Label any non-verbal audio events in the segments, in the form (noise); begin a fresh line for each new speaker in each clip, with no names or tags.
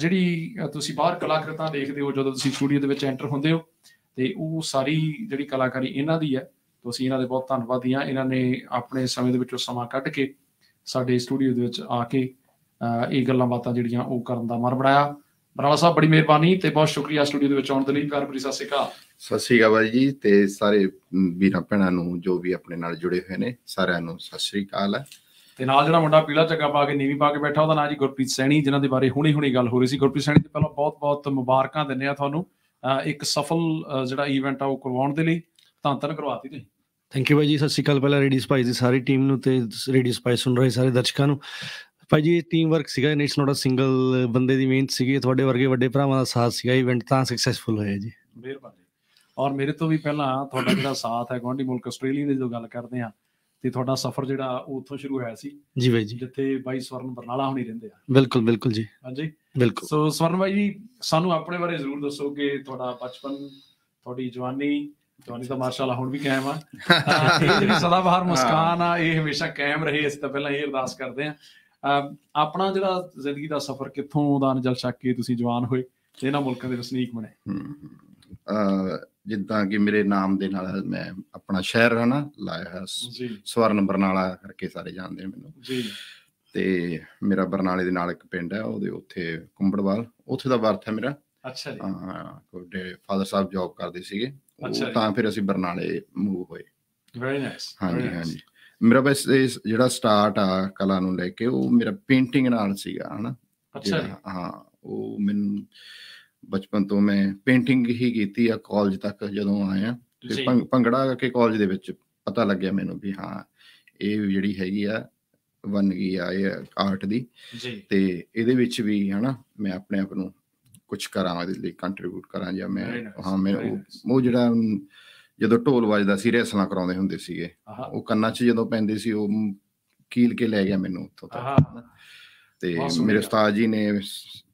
ਜਿਹੜੀ ਤੁਸੀਂ ਬਾਹਰ ਕਲਾਕ੍ਰਿਤਾਂ ਦੇਖਦੇ ਹੋ, ਜਦੋਂ ਤੁਸੀਂ ਸਟੂਡੀਓ ਦੇ ਵਿੱਚ ਐਂਟਰ ਹੁੰਦੇ ਹੋ, ਤੇ ਉਹ ਸਾਰੀ ਜਿਹੜੀ ਕਲਾਕਾਰੀ ਇਹਨਾਂ ਦੀ ਹੈ। ਤੁਸੀਂ ਇਹਨਾਂ ਦੇ ਬਹੁਤ ਧੰਨਵਾਦੀ ਆ ਇਹਨਾਂ ਨੇ ਆਪਣੇ ਸਮੇਂ ਦੇ ਵਿੱਚੋਂ ਸਮਾਂ ਕੱਢ ਕੇ ਸਾਡੇ ਸਟੂਡੀਓ ਦੇ ਵਿੱਚ ਆ ਕੇ ਇਹ ਗੱਲਾਂ ਬਾਤਾਂ ਜਿਹੜੀਆਂ ਉਹ ਕਰਨ ਦਾ ਮਨ ਬਣਾਇਆ। ਬਰਾਲਾ ਸਾਹਿਬ, ਬੜੀ ਮਿਹਰਬਾਨੀ ਤੇ ਬਹੁਤ ਸ਼ੁਕਰੀਆ ਸਟੂਡੀਓ ਦੇ ਵਿੱਚ ਆਉਣ ਦੇ ਲਈ। ਪਿਆਰ ਭਰੀ ਸਤਿ ਸ਼੍ਰੀ ਅਕਾਲ।
ਸਤਿ ਸ਼੍ਰੀ ਅਕਾਲ ਜੀ ਤੇ ਸਾਰੇ ਵੀਰਾਂ ਭੈਣਾਂ ਨੂੰ ਜੋ ਵੀ ਆਪਣੇ ਨਾਲ ਜੁੜੇ ਹੋਏ ਨੇ, ਸਾਰਿਆਂ ਨੂੰ ਸਤਿ ਸ਼੍ਰੀ ਅਕਾਲ ਹੈ।
ਤੇ ਨਾਲ ਜਿਹੜਾ ਮੁੰਡਾ ਪੀਲਾ ਚੱਗਾ ਪਾ ਕੇ ਨੀਵੀ ਪਾ ਕੇ ਬੈਠਾ ਉਹਦਾ ਨਾਂ ਜੀ ਗੁਰਪ੍ਰੀਤ ਸੈਣੀ ਜਿਨ੍ਹਾਂ ਦੇ ਬਾਰੇ ਹੁਣੀ ਹੁਣੀ ਗੱਲ ਹੋ ਰਹੀ ਸੀ। ਗੁਰਪ੍ਰੀਤ ਸੈਣੀ ਤੇ ਪਹਿਲਾਂ ਬਹੁਤ-ਬਹੁਤ ਮੁਬਾਰਕਾਂ ਦਿੰਨੇ ਆ ਤੁਹਾਨੂੰ। ਇੱਕ ਸਫਲ ਜਿਹੜਾ ਇਵੈਂਟ ਆ ਉਹ ਕਰਵਾਉਣ ਦੇ ਲਈ। ਤਾਂ ਤਨ ਕਰਵਾਤੀ ਤੁਸੀਂ।
ਥੈਂਕ ਯੂ ਭਾਈ ਜੀ ਸਤਿ ਸ਼੍ਰੀ ਅਕਾਲ ਪਹਿਲਾਂ ਰੇਡੀ ਸਪਾਈਸ ਦੀ ਸਾਰੀ ਟੀਮ ਨੂੰ ਤੇ ਰੇਡੀ ਸਪਾਈਸ ਸੁਣ ਰਹੇ ਸਾਰੇ ਦਰਸ਼ਕਾਂ ਨੂੰ। ਭਾਈ ਜੀ ਟੀਮ ਵਰਕ ਸੀਗਾ ਇਟਸ ਨਾਟ ਅ ਸਿੰਗਲ ਬੰਦੇ ਦੀ ਮਿਹਨਤ ਸੀਗੀ ਤੁਹਾਡੇ ਵਰਗੇ ਵੱਡੇ ਭਰਾਵਾਂ ਦਾ ਸਾਥ ਸੀਗਾ ਇਵੈਂਟ ਤਾਂ ਸਕਸੈਸਫੁਲ ਹੋਇਆ ਜੀ।
ਮਿਹਰਬਾਨੀ। ਔਰ ਮੇਰੇ ਤੋਂ ਵੀ ਪਹਿਲਾਂ ਤੁਹਾਡਾ ਜਿਹੜਾ ਸਾਥ ਹੈ ਗਵਾਂਢੀ ਮੁਲਕ ਆਸਟ੍ਰੇਲੀਆ ਦੀ ਜੋ ਗੱਲ ਕਰਦੇ ਆ ਤੇ ਤੁਹਾਡਾ ਸਫ਼ਰ ਜਿਹੜਾ ਉੱਥੋਂ ਸ਼ੁਰੂ ਹੋਇਆ ਸੀ
ਜੀ ਬਾਈ ਜੀ।
ਜਿੱਥੇ ਬਾਈ ਸਵਰਨ ਬਰਨਾਲਾ ਹੁਣੀ ਰਹਿੰਦੇ ਆ।
ਬਿਲਕੁਲ ਬਿਲਕੁਲ ਜੀ।
ਹਾਂਜੀ।
ਬਿਲਕੁਲ।
ਸੋ ਸਵਰਨ ਬਾਈ ਜੀ ਸਾਨੂੰ ਆਪਣੇ ਬਾਰੇ ਜ਼ਰੂਰ ਦੱਸੋ ਕਿ ਤੁਹਾਡਾ ਬਚਪਨ ਤੁਹਾਡੀ ਜਵਾਨੀ ਜਵਾਨੀ ਤਾਂ ਮਾਸ਼ਾਅੱਲਾ ਹੁਣ ਵੀ ਕਾਇਮ ਆ। (laughs) ਇਹ ਜਿਹੜੀ ਸਦਾ ਬਾਹਰ ਮੁਸਕਾਨ ਆ ਇਹ ਹਮੇਸ਼ਾ ਕਾਇਮ ਰਹੇ ਅਸੀਂ ਤਾਂ ਪਹਿਲਾਂ ਇਹ ਅਰਦਾਸ ਕਰਦੇ ਆ। ਆਪਣਾ ਜਿਹੜਾ ਜ਼ਿੰਦਗੀ ਦਾ ਸਫ਼ਰ ਕਿੱਥੋਂ ਦਾ ਨਜਲ ਛੱਕ ਕੇ ਤੁਸੀਂ ਜਵਾਨ ਹੋਏ ਤੇ ਇਹਨਾਂ ਮੁਲਕਾਂ ਦੇ ਵਸਨੀਕ ਬਣੇ।
ਜਿੱਦਾਂ ਕਿ ਮੇਰੇ ਨਾਮ ਦੇ ਨਾਲ ਮੈਂ ਆਪਣਾ ਸ਼ਹਿਰ ਹੈ ਨਾ ਲਾਇਆ ਹੈ ਸਵਰਨ ਬਰਨਾਲਾ ਕਰਕੇ ਸਾਰੇ ਜਾਣਦੇ ਮੈਨੂੰ।
ਜੀ।
ਤੇ ਮੇਰਾ ਬਰਨਾਲੇ ਦੇ ਨਾਲ ਇੱਕ ਪਿੰਡ ਹੈ ਉਹਦੇ ਉੱਥੇ ਕੁੰਬੜਵਾਲ ਉੱਥੇ ਦਾ ਵਰਥ ਹੈ ਮੇਰਾ।
ਅੱਛਾ ਜੀ।
ਹਾਂ ਕੋਈ ਫਾਦਰ ਸਾਹਿਬ ਜੌਬ ਕਰਦੇ ਸੀਗੇ। ਤਾਂ ਫਿਰ ਅਸੀਂ ਬਰਨਾਲੇ ਮੂਵ ਹੋਏ।
ਵੈਰੀ ਨਾਈਸ
ਹਾਂਜੀ ਹਾਂਜੀ। ਮੇਰਾ ਬਸ ਜਿਹੜਾ ਸਟਾਰਟ ਆ ਕਲਾ ਨੂੰ ਲੈ ਕੇ ਉਹ ਮੇਰਾ ਪੇਂਟਿੰਗ ਨਾਲ ਸੀਗਾ ਹਨਾ।
ਅੱਛਾ
ਹਾਂ ਉਹ ਮੈਨੂੰ ਬਚਪਨ ਤੋਂ ਮੈਂ ਪੇਂਟਿੰਗ ਹੀ ਕੀਤੀ ਆ ਕਾਲਜ ਤੱਕ ਜਦੋਂ ਆਇਆ ਤੇ ਭੰਗੜਾ ਕੇ ਕਾਲਜ ਦੇ ਵਿੱਚ ਪਤਾ ਲੱਗਿਆ ਮੈਨੂੰ ਵੀ ਹਾਂ ਇਹ ਜਿਹੜੀ ਹੈਗੀ ਆ ਗਈ ਆ ਇਹ ਆਰਟ ਦੀ।
ਜੀ।
ਤੇ ਇਹਦੇ ਵਿੱਚ ਵੀ ਹਨਾ ਮੈਂ ਆਪਣੇ ਆਪ ਨੂੰ ਕੁਝ ਕਰਾਂ ਇਹਦੇ ਲਈ ਕੰਟਰੀਬਿਊਟ ਕਰਾਂ ਜਾਂ ਮੈਂ ਹਾਂ ਮੈਂ ਉਹ ਜਿਹੜਾ ਜਦੋਂ ਢੋਲ ਵੱਜਦਾ ਸੀ ਰੈਸਲਾਂ ਕਰਾਉਂਦੇ ਹੁੰਦੇ ਸੀਗੇ। ਉਹ ਕੰਨਾਂ 'ਚ ਜਦੋਂ ਪੈਂਦੇ ਸੀ ਉਹ ਕੀਲ ਕੇ ਲੈ ਗਿਆ ਮੈਨੂੰ ਉੱਥੋਂ ਤੱਕ। ਤੇ ਮੇਰੇ ਉਸਤਾਦ ਜੀ ਨੇ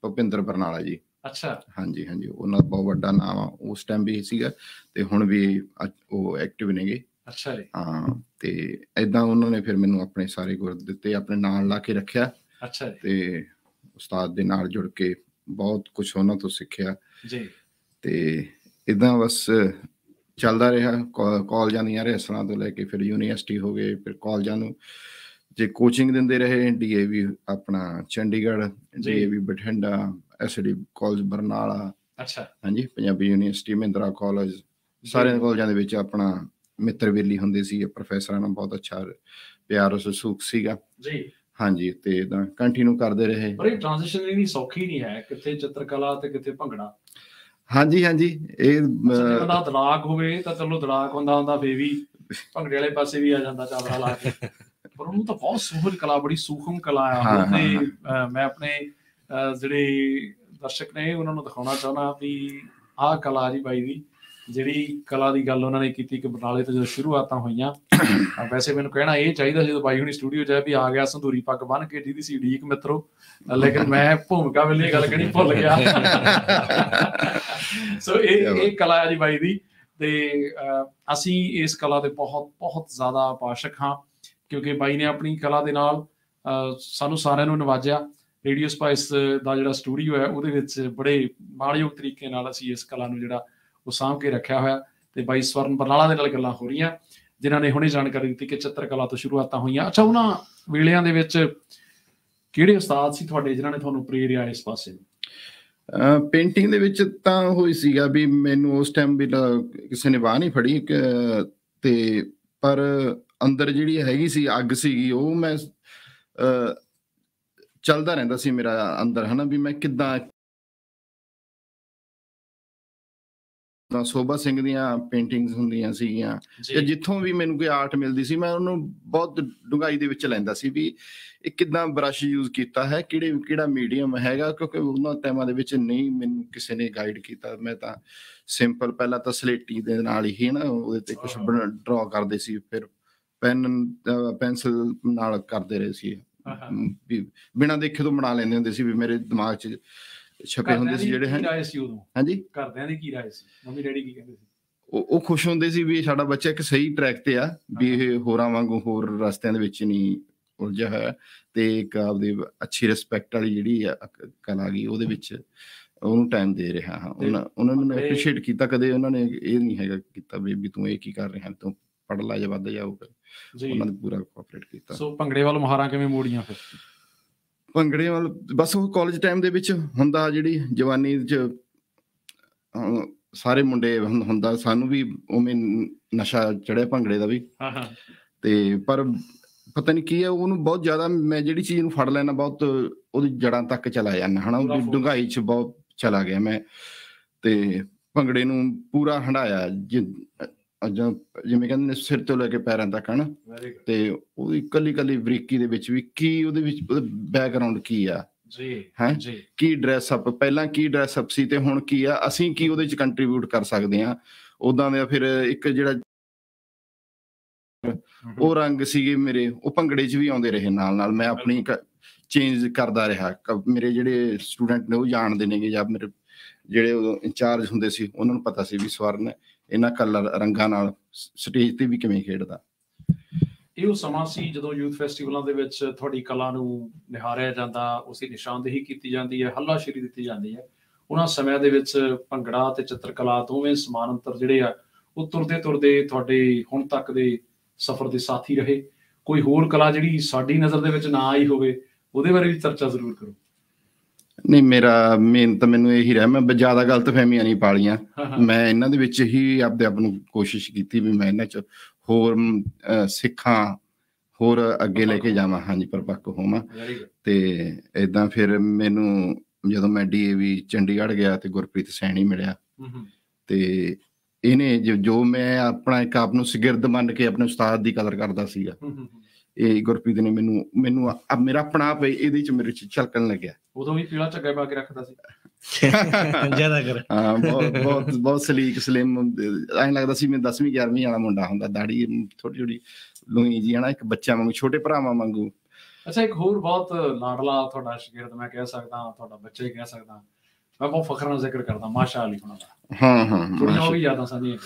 ਭੁਪਿੰਦਰ ਬਰਨਾਲਾ ਜੀ
ਅੱਛਾ।
ਹਾਂਜੀ ਹਾਂਜੀ ਉਹਨਾਂ ਦਾ ਬਹੁਤ ਵੱਡਾ ਨਾਮ ਆ ਉਸ ਟਾਈਮ ਵੀ ਸੀਗਾ ਤੇ ਹੁਣ ਵੀ ਉਹ ਐਕਟਿਵ ਨੇਗੇ।
ਅੱਛਾ ਜੀ।
ਹਾਂ ਤੇ ਐਦਾਂ ਉਹਨਾਂ ਨੇ ਫਿਰ ਮੈਨੂੰ ਆਪਣੇ ਸਾਰੇ ਗੁਰ ਦਿੱਤੇ ਆਪਣੇ ਨਾਲ ਲਾ ਕੇ ਰੱਖਿਆ।
ਅੱਛਾ ਜੀ।
ਤੇ ਉਸਤਾਦ ਦੇ ਨਾਲ ਜੁੜ ਕੇ ਬਹੁਤ ਕੁਝ ਉਹਨਾਂ ਤੋਂ ਸਿੱਖਿਆ।
ਜੀ।
ਤੇ ਇਦਾਂ ਬਸ ਚੱਲਦਾ ਰਿਹਾ ਕਾਲਜਾਂ ਦੀਆਂ ਰਿਹਸਲਾਂ ਤੋਂ ਲੈ ਕੇ ਫਿਰ ਯੂਨੀਵਰਸਿਟੀ ਹੋ ਗਏ ਫਿਰ ਕਾਲਜਾਂ ਨੂੰ ਜੇ ਕੋਚਿੰਗ ਦਿੰਦੇ ਰਹੇ ਡੀਏਵੀ ਆਪਣਾ Chandigarh DAV Bathinda SD college Barnala.
ਅੱਛਾ।
ਹਾਂਜੀ ਪੰਜਾਬੀ ਯੂਨੀਵਰਸਿਟੀ ਮਹਿੰਦਰਾ ਕਾਲਜ ਸਾਰੇ ਕਾਲਜਾਂ ਦੇ ਵਿੱਚ ਆਪਣਾ ਮਿੱਤਰ ਵੇਲੀ ਹੁੰਦੇ ਸੀ ਪ੍ਰੋਫੈਸਰਾਂ ਨਾਲ ਬਹੁਤ ਅੱਛਾ ਪਿਆਰ ਉਸ ਸੁਖ ਸੀਗਾ।
ਜੀ।
ਹਾਂਜੀ ਤੇ ਇਦਾਂ ਕੰਟੀਨਿਊ ਕਰਦੇ ਰਹੇ।
ਪਰ ਇਹ ਟ੍ਰਾਂਜੀਸ਼ਨ ਇਨੀ ਸੌਖੀ ਨਹੀਂ ਹੈ ਕਿੱਥੇ ਚਿੱਤਰਕਲਾ ਤੇ ਕਿੱਥੇ ਭੰਗੜਾ।
ਹਾਂਜੀ ਹਾਂਜੀ ਇਹ
ਬੰਦਾ ਦਲਾਗ ਹੋਵੇ ਤਾਂ ਚਲੋ ਦਲਾਗ ਹੁੰਦਾ ਹੁੰਦਾ ਫੇ ਵੀ ਭੰਗੜੇ ਵਾਲੇ ਪਾਸੇ ਵੀ ਆ ਜਾਂਦਾ ਚਾਦਰਾ ਲਾ ਕੇ। ਪਰ ਉਹਨੂੰ ਤਾਂ ਬਹੁਤ ਸੂਹਲ ਕਲਾ ਬੜੀ ਸੂਖਮ ਕਲਾ ਆ। ਤੇ ਮੈਂ ਆਪਣੇ ਜਿਹੜੇ ਦਰਸ਼ਕ ਨੇ ਉਹਨਾਂ ਨੂੰ ਦਿਖਾਉਣਾ ਚਾਹਣਾ ਵੀ ਆਹ ਕਲਾ ਜੀ ਬਾਈ ਦੀ ਜਿਹੜੀ ਕਲਾ ਦੀ ਗੱਲ ਉਹਨਾਂ ਨੇ ਕੀਤੀ ਕਿ ਬਰਨਾਲੇ ਤੋਂ ਜਦੋਂ ਸ਼ੁਰੂਆਤਾਂ ਹੋਈਆਂ ਵੈਸੇ ਮੈਨੂੰ ਕਹਿਣਾ ਇਹ ਚਾਹੀਦਾ ਜਦੋਂ ਬਾਈ ਹੁਣੀ ਸਟੂਡੀਓ 'ਚ ਆ ਵੀ ਆ ਗਿਆ ਸੰਧੂਰੀ ਪੱਗ ਬੰਨ ਕੇ ਜਿਹਦੀ ਸੀ ਢੀਕ ਮਿੱਤਰੋ ਲੇਕਿਨ ਮੈਂ ਭੂਮਿਕਾ ਵੇਲੇ ਗੱਲ ਕਣੀ ਭੁੱਲ ਗਿਆ। ਸੋ ਇਹ ਇਹ ਕਲਾ ਹੈ ਜੀ ਬਾਈ ਦੀ ਤੇ ਅਸੀਂ ਇਸ ਕਲਾ ਦੇ ਬਹੁਤ ਬਹੁਤ ਜ਼ਿਆਦਾ ਪਾਸ਼ਕ ਹਾਂ ਕਿਉਂਕਿ ਬਾਈ ਨੇ ਆਪਣੀ ਕਲਾ ਦੇ ਨਾਲ ਸਾਨੂੰ ਸਾਰਿਆਂ ਨੂੰ ਨਵਾਜਿਆ। ਰੇਡੀਓ ਸਪਾਈਸ ਦਾ ਜਿਹੜਾ ਸਟੂਡੀਓ ਹੈ, ਉਹਦੇ ਵਿੱਚ ਬੜੇ ਮਾਣਯੋਗ ਤਰੀਕੇ ਨਾਲ ਅਸੀਂ ਇਸ ਕਲਾ ਨੂੰ ਜਿਹੜਾ ਉਹ ਸਾਂਭ ਕੇ ਰੱਖਿਆ ਹੋਇਆ ਤੇ ਬਾਈ ਸਵਰਨ ਬਰਨਾਲਾ ਦੇ ਨਾਲ ਗੱਲਾਂ ਹੋ ਰਹੀਆਂ, ਜਿਨ੍ਹਾਂ ਨੇ ਹੁਣੇ ਜਾਣਕਾਰੀ ਦਿੱਤੀ ਕਿ ਚਿੱਤਰਕਲਾ ਤੋਂ ਸ਼ੁਰੂਆਤਾਂ ਹੋਈਆਂ। ਅੱਛਾ, ਉਹਨਾਂ ਵੇਲਿਆਂ ਦੇ ਵਿੱਚ ਕਿਹੜੇ ਉਸਤਾਦ ਸੀ ਤੁਹਾਡੇ ਜਿਨ੍ਹਾਂ ਨੇ ਤੁਹਾਨੂੰ ਪ੍ਰੇਰਿਆ ਇਸ ਪਾਸੇ
ਨੂੰ? ਪੇਂਟਿੰਗ ਦੇ ਵਿੱਚ ਤਾਂ ਹੋਈ ਸੀਗਾ ਵੀ ਮੈਨੂੰ ਉਸ ਟਾਈਮ ਵੀ ਕਿਸੇ ਨੇ ਬਾਹ ਨਹੀਂ ਫੜੀ ਤੇ ਪਰ ਅੰਦਰ ਜਿਹੜੀ ਹੈਗੀ ਸੀ ਅੱਗ ਸੀਗੀ, ਉਹ ਮੈਂ ਚੱਲਦਾ ਰਹਿੰਦਾ ਸੀ ਮੇਰਾ ਅੰਦਰ ਹਨਾ ਵੀ ਮੈਂ ਕਿੱਦਾਂ ਤਾਂ ਸੋਭਾ ਸਿੰਘ ਦੀਆਂ ਪੇਂਟਿੰਗਸ ਹੁੰਦੀਆਂ ਸੀਗੀਆਂ ਤੇ ਜਿੱਥੋਂ ਵੀ ਮੈਨੂੰ ਕੋਈ ਆਰਟ ਮਿਲਦੀ ਸੀ ਮੈਂ ਉਹਨੂੰ ਬਹੁਤ ਡੁੰਗਾਈ ਦੇ ਵਿੱਚ ਲੈਂਦਾ ਸੀ ਵੀ ਇਹ ਕਿਦਾਂ ਬ੍ਰਸ਼ ਯੂਜ਼ ਕੀਤਾ ਹੈ ਕਿਹੜੇ ਕਿਹੜਾ ਮੀਡੀਅਮ ਹੈਗਾ ਕਿਉਂਕਿ ਉਹਨਾਂ ਟਾਈਮਾਂ ਦੇ ਵਿੱਚ ਨਹੀਂ ਮੈਨੂੰ ਕਿਸੇ ਨੇ ਗਾਈਡ ਕੀਤਾ। ਮੈਂ ਤਾਂ ਸਿੰਪਲ ਪਹਿਲਾਂ ਤਾਂ ਸਲੇਟੀ ਦੇ ਨਾਲ ਹੀ ਨਾ ਉਹਦੇ ਤੇ ਕੁਝ ਡਰਾ ਕਰਦੇ ਸੀ ਫਿਰ ਪੈਨ ਪੈਨਸਲ ਨਾਲ ਕਰਦੇ ਰਹੇ ਸੀ। ਬਿਨਾਂ ਦੇਖੇ ਤੋਂ ਬਣਾ ਲੈਂਦੇ ਹੁੰਦੇ ਸੀ ਵੀ ਮੇਰੇ ਦਿਮਾਗ 'ਚ ਛਪੇ ਹੁੰਦੇ ਸੀ ਜਿਹੜੇ
ਉਦੋਂ?
ਹਾਂਜੀ?
ਘਰਦਿਆਂ ਦੀ ਕੀ ਰਾਏ ਸੀ? ਮੰਮੀ ਡੈਡੀ ਕੀ ਕਹਿੰਦੇ ਸੀ?
ਉਹ ਖੁਸ਼ ਹੁੰਦੇ ਸੀ ਵੀ ਸਾਡਾ ਬੱਚਾ ਇੱਕ ਸਹੀ ਟਰੈਕ ਤੇ ਆ ਵੀ ਇਹ ਹੋਰਾਂ ਵਾਂਗੂ ਹੋਰ ਰਸਤਿਆਂ ਦੇ ਵਿੱਚ ਨਹੀਂ ਉਲਝਿਆ ਹੋਇਆ ਤੇ ਇੱਕ ਆਪਦੀ ਅੱਛੀ ਰਿਸਪੈਕਟ ਵਾਲੀ ਜਿਹੜੀ ਕਲਾ ਗਈ ਉਹਦੇ ਵਿੱਚ ਉਹਨੂੰ ਟਾਈਮ ਦੇ ਰਿਹਾ ਹਾਂ। ਉਹਨਾਂ ਨੇ
ਆਪਣੇ-
ਐਪਰੀਸ਼ੀਏਟ ਕੀਤਾ ਕਦੇ ਉਹਨਾਂ ਨੇ ਇਹ ਨਹੀਂ ਹੈਗਾ ਕੀਤਾ ਵੀ ਤੂੰ ਇਹ ਕੀ ਕਰ ਰਿਹਾ ਤੂੰ ਪੜ ਲੈ ਜਾਂ ਵੱਧ ਜਾਊਗਾ ਉਹਨਾਂ ਨੇ ਪੂਰਾ ਕੋਆਪਰੇਟ ਕੀਤਾ।
ਸੋ ਭੰਗੜੇ ਵੱਲ ਮੁਹਾਰਾਂ ਕਿਵੇਂ ਮੋੜੀਆਂ ਫਿਰ?
ਭੰਗੜੇ ਵੱਲ ਬਸ ਉਹ ਕਾਲਜ ਟਾਈਮ ਦੇ ਵਿੱਚ ਹੁੰਦਾ ਜਿਹੜੀ ਜਵਾਨੀ ਚ ਸਾਰੇ ਮੁੰਡੇ ਹੁੰਦਾ ਸਾਨੂੰ ਵੀ ਉਵੇਂ ਨਸ਼ਾ ਚੜਿਆ ਭੰਗੜੇ ਦਾ ਵੀ।
ਹਾਂ ਹਾਂ।
ਤੇ ਪਰ ਪਤਾ ਨਹੀਂ ਕੀ ਹੈ ਉਹਨੂੰ ਬਹੁਤ ਜ਼ਿਆਦਾ ਮੈਂ ਜਿਹੜੀ ਚੀਜ਼ ਨੂੰ ਫੜ ਲੈਣਾ ਬਹੁਤ ਉਹਦੀ ਜੜਾਂ ਤੱਕ ਚਲਾ ਜਾਂਦਾ ਹਨਾ? ਉਹਦੀ। ਡੂੰਘਾਈ ਚ ਬਹੁਤ ਚਲਾ ਗਿਆ ਮੈਂ। ਤੇ ਭੰਗੜੇ ਨੂੰ ਪੂਰਾ ਹੰਡਾਇਆ ਜਿ- ਜਿਵੇਂ ਕਹਿੰਦੇ ਨੇ ਸਿਰ ਤੋਂ ਲੈ ਕੇ ਪੈਰਾਂ ਤੱਕ ਹਨਾ? ਤੇ ਉਹਦੀ ਕੱਲੀ ਕੱਲੀ ਬਰੀਕੀ ਦੇ ਵਿੱਚ ਵੀ ਕੀ ਉਹਦੇ ਵਿੱਚ ਬੈਕਗ੍ਰਾਉਂਡ ਕੀ ਆ?
ਜੀ
ਹੈਂ?
ਜੀ।
ਕੀ ਡਰੈਸ ਅਪ ਪਹਿਲਾਂ ਕੀ ਡਰੈਸ ਅਪ ਸੀ ਤੇ ਹੁਣ ਕੀ ਆ? ਅਸੀਂ ਕੀ ਉਹਦੇ ਚ ਕੰਟਰੀਬਿਊਟ ਕਰ ਸਕਦੇ ਆ ਉਦਾਂ ਦੇ ਫਿਰ ਇੱਕ ਜਿਹੜਾ ਉਹ ਰੰਗ ਸੀਗੇ ਮੇਰੇ ਉਹ ਭੰਗੜੇ 'ਚ ਵੀ ਆਉਂਦੇ ਰਹੇ ਨਾਲ ਨਾਲ ਮੈਂ ਆਪਣੀ ਚੇਂਜ ਕਰਦਾ ਰਿਹਾ। ਮੇਰੇ ਜਿਹੜੇ ਸਟੂਡੈਂਟ ਨੇ ਉਹ ਜਾਣਦੇ ਨੇਗੇ ਜਾਂ ਮੇਰੇ ਜਿਹੜੇ ਉਦੋਂ ਇੰਚਾਰਜ ਹੁੰਦੇ ਸੀ ਉਹਨਾਂ ਨੂੰ ਪਤਾ ਸੀ ਵੀ ਸਵਰਨ ਇਹਨਾਂ ਕਲਰ ਰੰਗਾਂ ਨਾਲ ਸਟੇਜ ਤੇ ਵੀ ਕਿਵੇਂ ਖੇਡਦਾ?
ਇਹ ਉਹ ਸਮਾਂ ਸੀ ਜਦੋਂ ਯੂਥ ਫੈਸਟੀਵਲਾਂ ਦੇ ਵਿੱਚ ਤੁਹਾਡੀ ਕਲਾ ਨੂੰ ਨਿਹਾਰਿਆ ਜਾਂਦਾ, ਉਸੇ ਨਿਸ਼ਾਨਦੇਹੀ ਕੀਤੀ ਜਾਂਦੀ ਹੈ, ਹੱਲਾਸ਼ੇਰੀ ਦਿੱਤੀ ਜਾਂਦੀ ਹੈ। ਉਹਨਾਂ ਸਮਿਆਂ ਦੇ ਵਿੱਚ ਭੰਗੜਾ ਤੇ ਚਿੱਤਰਕਲਾ ਦੋਵੇਂ ਸਮਾਨਾਂਤਰ ਜਿਹੜੇ ਆ, ਉਹ ਤੁਰਦੇ ਤੁਰਦੇ ਤੁਹਾਡੇ ਹੁਣ ਤੱਕ ਦੇ ਸਫ਼ਰ ਦੇ ਸਾਥੀ ਰਹੇ। ਕੋਈ ਹੋਰ ਕਲਾ ਜਿਹੜੀ ਸਾਡੀ ਨਜ਼ਰ ਦੇ ਵਿੱਚ ਨਾ ਆਈ ਹੋਵੇ, ਉਹਦੇ ਬਾਰੇ ਵੀ ਚਰਚਾ ਜ਼ਰੂਰ ਕਰੋ।
ਨਹੀਂ ਮੇਰਾ ਮੇਨ ਤਾਂ ਮੈਨੂੰ ਇਹੀ ਰਿਹਾ ਮੈਂ ਜ਼ਿਆਦਾ ਗਲਤ ਫਹਿਮੀਆਂ ਨਹੀਂ ਪਾਲੀਆਂ। ਮੈਂ ਇਹਨਾਂ ਦੇ ਵਿੱਚ ਹੀ ਆਪਦੇ ਆਪ ਨੂੰ ਕੋਸ਼ਿਸ਼ ਕੀਤੀ ਵੀ ਮੈਂ ਇਹਨਾਂ ਚ ਹੋਰ ਸਿੱਖਾਂ ਹੋਰ ਅੱਗੇ ਲੈ ਕੇ ਜਾਵਾਂ। ਹਾਂਜੀ ਪਰਪੱਕ ਹੋਵਾਂ। ਤੇ ਇਦਾਂ ਫਿਰ ਮੈਨੂੰ ਜਦੋਂ ਮੈਂ ਡੀਏਵੀ ਚੰਡੀਗੜ੍ਹ ਗਿਆ ਤੇ ਗੁਰਪ੍ਰੀਤ ਸੈਣੀ ਮਿਲਿਆ। ਤੇ ਇਹਨੇ ਜੋ- ਜੋ ਮੈਂ ਆਪਣਾ ਇੱਕ ਆਪ ਨੂੰ ਸ਼ਾਗਿਰਦ ਮੰਨ ਕੇ ਆਪਣੇ ਉਸਤਾਦ ਦੀ ਕਦਰ ਕਰਦਾ ਸੀਗਾ। ਇਹ ਗੁਰਪ੍ਰੀਤ ਨੇ ਮੈਨੂੰ ਮੈਨੂੰ ਆ- ਮੇਰਾ ਆਪਣਾ ਆਪ ਇਹਦੇ ਚ ਮੇਰੇ ਚ ਝਲਕਣ ਲੱਗਿਆ।
ਉਦੋਂ ਵੀ ਪੀਲਾ ਝੱਗਾ ਪਾ ਕੇ ਰੱਖਦਾ ਸੀ। (laughs)
ਜ਼ਿਆਦਾ ਕਰ।
ਹਾਂ ਬਹੁਤ ਬਹੁਤ ਬਹੁਤ ਸਲੀਕ ਸਲਿਮ ਐਂ ਲੱਗਦਾ ਸੀ ਮੈਂ 10ਵੀਂ 11ਵੀਂ ਵਾਲਾ ਮੁੰਡਾ ਹੁੰਦਾ ਦਾੜੀ ਥੋੜੀ ਥੋੜੀ ਲੂਈ ਜੀ ਹਨਾ ਇੱਕ ਬੱਚਾ ਵਾਂਗੂ ਛੋਟੇ ਭਰਾਵਾਂ ਵਾਂਗੂ।
ਅੱਛਾ ਇੱਕ ਹੋਰ ਬਹੁਤ ਲਾਡਲਾ ਤੁਹਾਡਾ ਸ਼ਾਗਿਰਦ ਮੈਂ ਕਹਿ ਸਕਦਾ ਤੁਹਾਡਾ ਬੱਚਾ ਹੀ ਕਹਿ ਸਕਦਾ। ਮੈਂ ਬਹੁਤ ਫਖਰ ਨਾਲ ਜ਼ਿਕਰ ਕਰਦਾ ਮਾਸ਼ਾ ਅਲੀ ਹੁਣਾਂ ਦਾ।
ਹਾਂ ਹਾਂ
ਥੋੜੀਆਂ ਉਹ
ਮਾਸ਼ਾ-
ਵੀ ਯਾਦਾਂ ਸਾਡੀਆਂ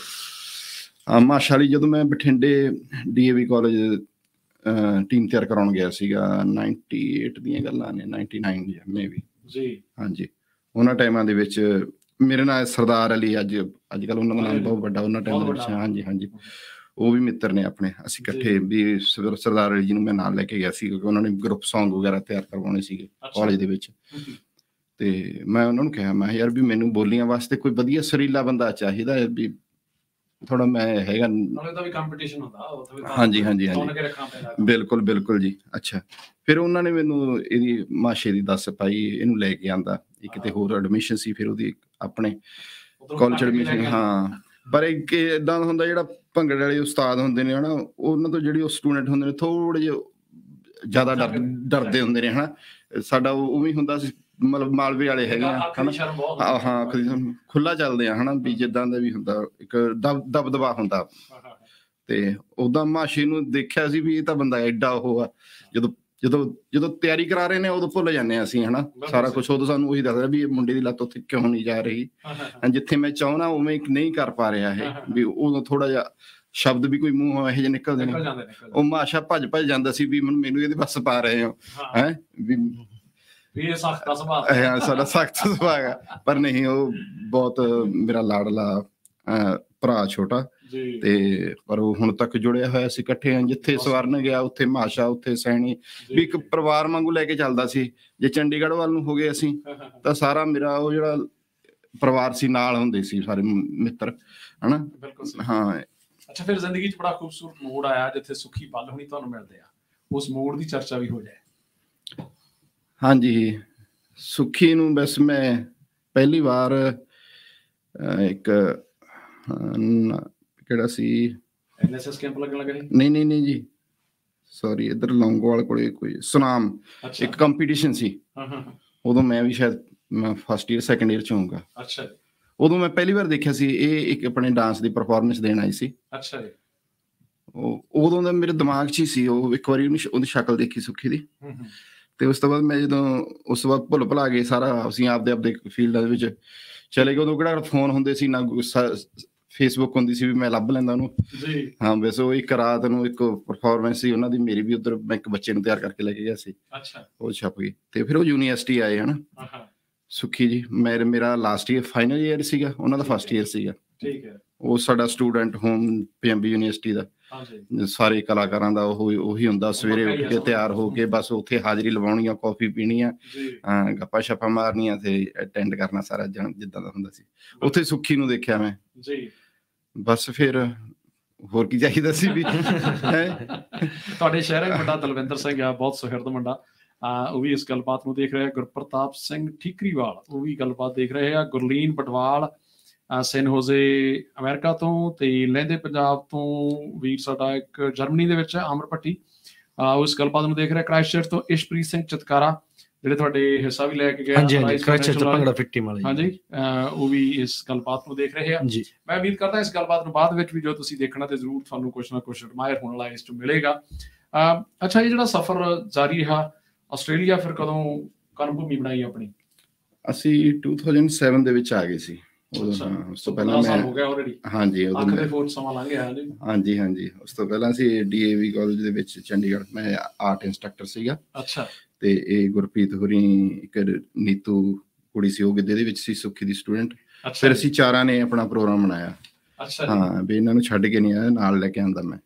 ਹਾਂ, ਮਾਸ਼ਾ ਅਲੀ ਜਦੋਂ ਮੈਂ ਬਠਿੰਡੇ ਡੀਏਵੀ ਕਾਲਜ ਟੀਮ ਤਿਆਰ ਕਰਾਉਣ ਗਿਆ ਸੀਗਾ 98 ਦੀਆਂ ਗੱਲਾਂ ਨੇ 99 ਦੀਆਂ ਮੇਬੀ
ਜੀ।
ਹਾਂਜੀ। ਉਹਨਾਂ ਟਾਈਮਾਂ ਦੇ ਵਿੱਚ ਮੇਰੇ ਨਾਲ ਸਰਦਾਰ ਅਲੀ ਅੱਜ ਅੱਜ ਕੱਲ ਉਹਨਾਂ ਦਾ ਨਾਮ ਬਹੁਤ ਵੱਡਾ ਉਹਨਾਂ ਟਾਈਮ ਦੇ ਵਿੱਚ ਹਾਂਜੀ ਹਾਂਜੀ। ਉਹ ਵੀ ਮਿੱਤਰ ਨੇ ਆਪਣੇ। ਅਸੀਂ। ਇਕੱਠੇ ਵੀ ਸਰ- ਸਰਦਾਰ ਅਲੀ ਜੀ ਨੂੰ ਮੈਂ ਨਾਲ ਲੈ ਕੇ ਗਿਆ ਸੀ ਕਿਉਂਕਿ ਉਹਨਾਂ ਨੇ ਗਰੁੱਪ Song ਵਗੈਰਾ ਤਿਆਰ ਕਰਵਾਉਣੇ ਸੀਗੇ। ਕਾਲਜ ਦੇ ਵਿੱਚ। ਤੇ ਮੈਂ ਉਹਨਾਂ ਨੂੰ ਕਿਹਾ ਮੈਂ ਯਾਰ ਵੀ ਮੈਨੂੰ ਬੋਲੀਆਂ ਵਾਸਤੇ ਕੋਈ ਵਧੀਆ ਸੁਰੀਲਾ ਬੰਦਾ ਚਾਹੀਦਾ ਵੀ ਥੋੜਾ ਮੈਂ ਹੈਗਾ
ਨਾਲੇ ਤਾਂ ਵੀ ਕੰਪੀਟੀਸ਼ਨ ਹੁੰਦਾ ਉੱਥੇ ਵੀ
ਹਾਂਜੀ, ਹਾਂਜੀ, ਹਾਂਜੀ। ਬਿਲਕੁਲ ਬਿਲਕੁਲ ਜੀ। ਅੱਛਾ। ਫਿਰ ਉਹਨਾਂ ਨੇ ਮੈਨੂੰ ਇਹਦੀ ਮਾਸ਼ੇ ਦੀ ਦੱਸ ਪਾਈ ਇਹਨੂੰ ਲੈ ਕੇ ਆਂਦਾ। ਇਹ ਕਿਤੇ ਹੋਰ ਐਡਮਿਸ਼ਨ ਸੀ ਫਿਰ ਉਹਦੀ ਆਪਣੇ ਕਾਲਜ ਐਡਮਿਸ਼ਨ ਹਾਂ। ਪਰ ਇੱਕ ਇਦਾਂ ਹੁੰਦਾ ਜਿਹੜਾ ਭੰਗੜੇ ਵਾਲੇ ਉਸਤਾਦ ਹੁੰਦੇ ਨੇ ਹਨਾ ਉਹਨਾਂ ਤੋਂ ਜਿਹੜੀ ਉਹ ਸਟੂਡੈਂਟ ਹੁੰਦੇ ਨੇ ਥੋੜੇ ਜਿਹਾ ਜ਼ਿਆਦਾ ਡਰ ਡਰਦੇ ਹੁੰਦੇ ਨੇ। ਹਨਾ। ਸਾਡਾ ਉਹ ਹੀ ਹੁੰਦਾ ਸੀ ਮਤਲਬ ਮਾਲਵੇ ਵਾਲੇ ਹੈਗੇ ਆ ਹਨਾ? ਹਾਂ ਖੁੱਲਾ ਚੱਲਦੇ ਆ ਹਨਾ? ਵੀ ਜਿੱਦਾਂ ਦਾ ਵੀ ਹੁੰਦਾ ਇੱਕ ਦਬ ਦਬਦਬਾ ਹੁੰਦਾ। ਤੇ ਉਦਾਂ ਮਾਸ਼ੀ ਨੂੰ ਦੇਖਿਆ ਸੀ ਵੀ ਇਹ ਤਾਂ ਬੰਦਾ ਐਡਾ ਉਹ ਆ ਜਦੋਂ ਜਦੋਂ ਜਦੋਂ ਤਿਆਰੀ ਕਰਾ ਰਹੇ ਨੇ ਉਦੋਂ ਭੁੱਲ ਜਾਂਦੇ ਆ ਅਸੀਂ ਹਨਾ? ਸਾਰਾ ਕੁਝ ਉਦੋਂ ਸਾਨੂੰ ਉਹੀ ਦੱਸਦਾ ਵੀ ਇਹ ਮੁੰਡੇ ਦੀ ਲੱਤ ਉੱਥੇ ਕਿਉਂ ਨਹੀਂ ਜਾ ਰਹੀ? ਜਿੱਥੇ ਮੈਂ ਚਾਹਣਾ ਉਵੇਂ ਇੱਕ ਨਹੀਂ ਕਰ ਪਾ ਰਿਹਾ ਇਹ ਵੀ ਉਦੋਂ ਥੋੜਾ ਜਿਹਾ ਸ਼ਬਦ ਵੀ ਕੋਈ ਮੂੰਹੋਂ ਇਹੋ ਜਿਹੇ ਨਿਕਲਦੇ
ਨਿਕਲ
ਨੇ ਉਹ ਮਾਸ਼ਾ ਭੱਜ ਭੱਜ ਜਾਂਦਾ ਸੀ ਵੀ ਮੈਨੂੰ ਇਹਦੇ ਬਸ ਪਾ ਰਹੇ। ਹਾਂ।
ਹੈ?
ਵੀ
ਇਹ ਸਖਤ ਸੁਭਾਅ।
ਇਹ ਸਾਡਾ ਸਖਤ ਸੁਭਾਅ ਹੈ। ਪਰ ਨਹੀਂ ਉਹ ਬਹੁਤ ਮੇਰਾ ਲਾੜਲਾ ਭਰਾ ਛੋਟਾ।
ਜੀ।
ਤੇ ਪਰ ਉਹ ਹੁਣ ਤੱਕ ਜੁੜਿਆ ਹੋਇਆ ਸੀ ਇਕੱਠੇ ਹਾਂ ਜਿੱਥੇ ਸਵਰਨ ਗਿਆ ਉੱਥੇ ਮਾਸ਼ਾ ਉੱਥੇ ਸੈਣੀ। ਵੀ ਇੱਕ ਪਰਿਵਾਰ ਵਾਂਗੂ ਲੈ ਕੇ ਚੱਲਦਾ ਸੀ। ਜੇ ਚੰਡੀਗੜ੍ਹ ਵੱਲ ਨੂੰ ਹੋ ਗਏ ਅਸੀਂ ਤਾਂ ਸਾਰਾ ਮੇਰਾ ਉਹ ਜਿਹੜਾ ਪਰਿਵਾਰ ਸੀ ਨਾਲ ਹੁੰਦੇ ਸੀ ਸਾਰੇ ਮਿੱਤਰ ਹਨਾ? ਹਾਂ।
ਅੱਛਾ ਫਿਰ ਜ਼ਿੰਦਗੀ 'ਚ ਬੜਾ ਖੂਬਸੂਰਤ ਮੋੜ ਆਇਆ ਜਿੱਥੇ ਸੁਖੀ ਪਲ ਹੁਣੀ ਤੁਹਾਨੂੰ ਮਿਲਦੇ ਆ। ਉਸ ਮੋੜ ਦੀ ਚਰਚਾ ਵੀ ਹੋ ਜਾਏ।
ਹਾਂਜੀ। ਸੁਖੀ ਨੂੰ ਬਸ ਮੈਂ ਪਹਿਲੀ ਵਾਰ ਇੱਕ ਕਿਹੜਾ ਸੀ?
ਐਨਐਸਐਸ ਕੈਂਪ ਲੱਗਣ ਲੱਗਾ
ਨਹੀਂ ਨਹੀਂ ਨਹੀਂ ਜੀ। ਸੌਰੀ ਇਧਰ ਲੌਂਗੋਵਾਲ ਕੋਲੇ ਕੋਈ ਸੁਨਾਮ ਇੱਕ ਕੰਪੀਟੀਸ਼ਨ ਸੀ।
ਹਾਂ, ਹਾਂ।
ਉਦੋਂ ਮੈਂ ਵੀ ਸ਼ਾਇਦ ਮੈਂ ਫਸਟ ਇਅਰ ਸੈਕੰਡ ਇਅਰ ਚ ਹੋਊਂਗਾ।
ਅੱਛਾ
ਉਦੋਂ ਮੈਂ ਪਹਿਲੀ ਵਾਰ ਦੇਖਿਆ ਸੀ ਇਹ ਇੱਕ ਆਪਣੇ ਡਾਂਸ ਦੀ ਪਰਫਾਰਮੈਂਸ ਦੇਣ ਆਈ ਸੀ।
ਅੱਛਾ ਜੀ।
ਉਹ ਉਦੋਂ ਦਾ ਮੇਰੇ ਦਿਮਾਗ 'ਚ ਹੀ ਸੀ ਉਹ ਇੱਕ ਵਾਰੀ ਉਹਦੀ ਸ਼ਕਲ ਦੇਖੀ ਸੁੱਖੀ ਦੀ।
ਹੂੰ, ਹੂੰ।
ਤੇ ਉਸ ਤੋਂ ਬਾਅਦ ਮੈਂ ਜਦੋਂ ਉਸ ਤੋਂ ਬਾਅਦ ਭੁੱਲ ਭੁਲਾ ਗਏ ਸਾਰਾ ਅਸੀਂ ਆਪਦੇ ਆਪਦੇ ਫੀਲਡਾਂ ਦੇ ਵਿੱਚ ਚਲੇ ਗਏ ਉਦੋਂ ਕਿਹੜਾ ਫੋਨ ਹੁੰਦੇ ਸੀ ਨਾ ਫੇਸਬੁੱਕ ਹੁੰਦੀ ਸੀ ਵੀ ਮੈਂ ਲੱਭ ਲੈਂਦਾ ਉਹਨੂੰ।
ਜੀ।
ਹਾਂ ਵੈਸੇ ਉਹ ਇੱਕ ਰਾਤ ਨੂੰ ਇੱਕ ਪਰਫਾਰਮੈਂਸ ਸੀ ਉਹਨਾਂ ਦੀ ਮੇਰੀ ਵੀ ਉਧਰ ਮੈਂ ਇੱਕ ਬੱਚੇ ਨੂੰ ਤਿਆਰ ਕਰਕੇ ਲੈ ਕੇ ਗਿਆ ਸੀ।
ਅੱਛਾ।
ਉਹ ਛਪ ਗਈ। ਤੇ ਫਿਰ ਉਹ ਯੂਨੀਵਰਸਿਟੀ ਆਏ ਹਨਾ?
ਹਾਂ
ਸੁਖੀ ਜੀ ਮੇਰੇ ਮੇਰਾ ਲਾਸਟ ਈਅਰ ਫਾਈਨਲ ਈਅਰ ਸੀਗਾ ਉਹਨਾਂ ਦਾ ਫਸਟ ਈਅਰ ਸੀਗਾ।
ਠੀਕ ਹੈ।
ਉਹ ਸਾਡਾ ਸਟੂਡੈਂਟ ਹੋਮ ਪੰਜਾਬੀ ਯੂਨੀਵਰਸਿਟੀ ਦਾ। ਸਾਰੇ ਕਲਾਕਾਰਾਂ ਦਾ ਉਹ ਉਹੀ ਹੁੰਦਾ ਸਵੇਰੇ ਉੱਠ ਕੇ ਤਿਆਰ ਹੋ ਕੇ ਬਸ ਉੱਥੇ ਹਾਜ਼ਰੀ ਲਵਾਉਣੀ ਆ ਕਾਫੀ ਪੀਣੀ ਆ ਗੱਪਾਂ ਛੱਪਾਂ ਮਾਰਨੀਆਂ ਤੇ ਅਟੈਂਡ ਕਰਨਾ ਸਾਰਾ ਜਨ ਜਿੱਦਾਂ ਦਾ ਹੁੰਦਾ ਸੀ। ਉੱਥੇ ਸੁੱਖੀ ਨੂੰ ਦੇਖਿਆ ਮੈਂ।
ਜੀ।
ਬਸ ਫਿਰ ਹੋਰ ਕੀ ਚਾਹੀਦਾ ਸੀ ਵੀ ਹੈਂ?
ਤੁਹਾਡੇ ਸ਼ਹਿਰ ਦਾ ਮੁੰਡਾ ਦਲਵਿੰਦਰ ਸਿੰਘ ਆ ਬਹੁਤ ਸੁਹਿਰਦ ਮੁੰਡਾ। ਆ ਉਹ ਵੀ ਇਸ ਗੱਲਬਾਤ ਨੂੰ ਦੇਖ ਰਿਹਾ ਗੁਰਪ੍ਰਤਾਪ ਸਿੰਘ ਠੀਕਰੀਵਾਲ ਉਹ ਵੀ ਗੱਲਬਾਤ ਦੇਖ ਰਹੇ ਆ। ਗੁਰਲੀਨ ਪਟਵਾਲ ਸੈਨ ਹੋਜ਼ੇ ਅਮਰੀਕਾ ਤੋਂ ਤੇ ਲਹਿੰਦੇ ਪੰਜਾਬ ਤੋਂ ਵੀਰ ਸਾਡਾ ਇੱਕ ਜਰਮਨੀ ਦੇ ਵਿੱਚ ਹੈ ਅਮਰ ਆ ਉਸ ਗੱਲਬਾਤ ਨੂੰ ਦੇਖ ਰਿਹਾ ਕ੍ਰਾਈਸਟਚਰਚ ਤੋਂ ਇਸ਼ਪ੍ਰੀਤ ਸਿੰਘ ਚਤਕਾਰਾ ਜਿਹੜੇ ਤੁਹਾਡੇ ਹਿੱਸਾ ਵੀ ਲੈ ਕੇ ਗਏ ਆ,
ਹਾਂਜੀ ਹਾਂਜੀ
Rise
Christ
International
bhangra fit ਵਾਲੇ
ਹਾਂਜੀ ਉਹ ਵੀ ਇਸ ਗੱਲਬਾਤ ਨੂੰ ਦੇਖ ਰਹੇ ਆ।
ਜੀ।
ਮੈਂ ਉਮੀਦ ਕਰਦਾ ਇਸ ਗੱਲਬਾਤ ਨੂੰ ਬਾਅਦ ਵਿੱਚ ਵੀ ਜੋ ਤੁਸੀਂ ਦੇਖਣਾ ਤੇ ਜ਼ਰੂਰ ਤੁਹਾਨੂੰ ਕੁਝ ਨਾ ਕੁਝ ਐਡਮਾਇਰ ਹੋਣ ਵਾਲਾ ਇਸ ਤੋਂ ਮਿਲੇਗਾ। ਅੱਛਾ ਇਹ ਜਿਹੜਾ ਸਫ਼ਰ ਜਾਰੀ ਰਿਹਾ ਆਸਟ੍ਰੇਲੀਆ ਫਿਰ ਕਦੋਂ ਕਰਮ ਭੂਮੀ ਬਣਾਈ ਆਪਣੀ?
ਅਸੀਂ 2007 ਦੇ ਵਿੱਚ ਆ ਗਏ ਸੀ।
ਅੱਛਾ।
ਉਸ ਤੋਂ
ਪਹਿਲਾਂ
ਪਹਿਲਾਂ
ਸਾਲ
ਮੈਂ
ਹੋ ਗਿਆ ਆਲਰੇਡੀ
ਹਾਂਜੀ ਉਦੋਂ
ਅੱਖ ਦੇ
ਮੈਂ-
ਫੋਟ ਸਮਾਂ ਲੰਘ ਗਿਆ ਜੀ।
ਹਾਂਜੀ ਹਾਂਜੀ। ਉਸ ਤੋਂ ਪਹਿਲਾਂ ਸੀ ਡੀਏਵੀ ਕਾਲਜ ਦੇ ਵਿੱਚ ਚੰਡੀਗੜ੍ਹ ਮੈਂ ਆਰਟ ਇੰਸਟ੍ਰਕਟਰ ਸੀਗਾ।
ਅੱਛਾ।
ਤੇ ਇਹ ਗੁਰਪ੍ਰੀਤ ਹੋਰੀ ਇੱਕ ਨੀਤੂ ਕੁੜੀ ਸੀ ਉਹ ਗਿੱਧੇ ਦੇ ਵਿੱਚ ਸੀ ਸੁੱਖੀ ਦੀ ਸਟੂਡੈਂਟ ਫਿਰ ਅਸੀਂ ਚਾਰਾਂ ਨੇ ਆਪਣਾ ਪ੍ਰੋਗਰਾਮ ਬਣਾਇਆ।
ਅੱਛਾ
ਹਾਂ ਵੀ ਇਹਨਾਂ ਨੂੰ ਛੱਡ ਕੇ ਨਹੀਂ ਆਇਆ ਨਾਲ ਲੈ ਕੇ ਆਂਦਾ ਮੈਂ।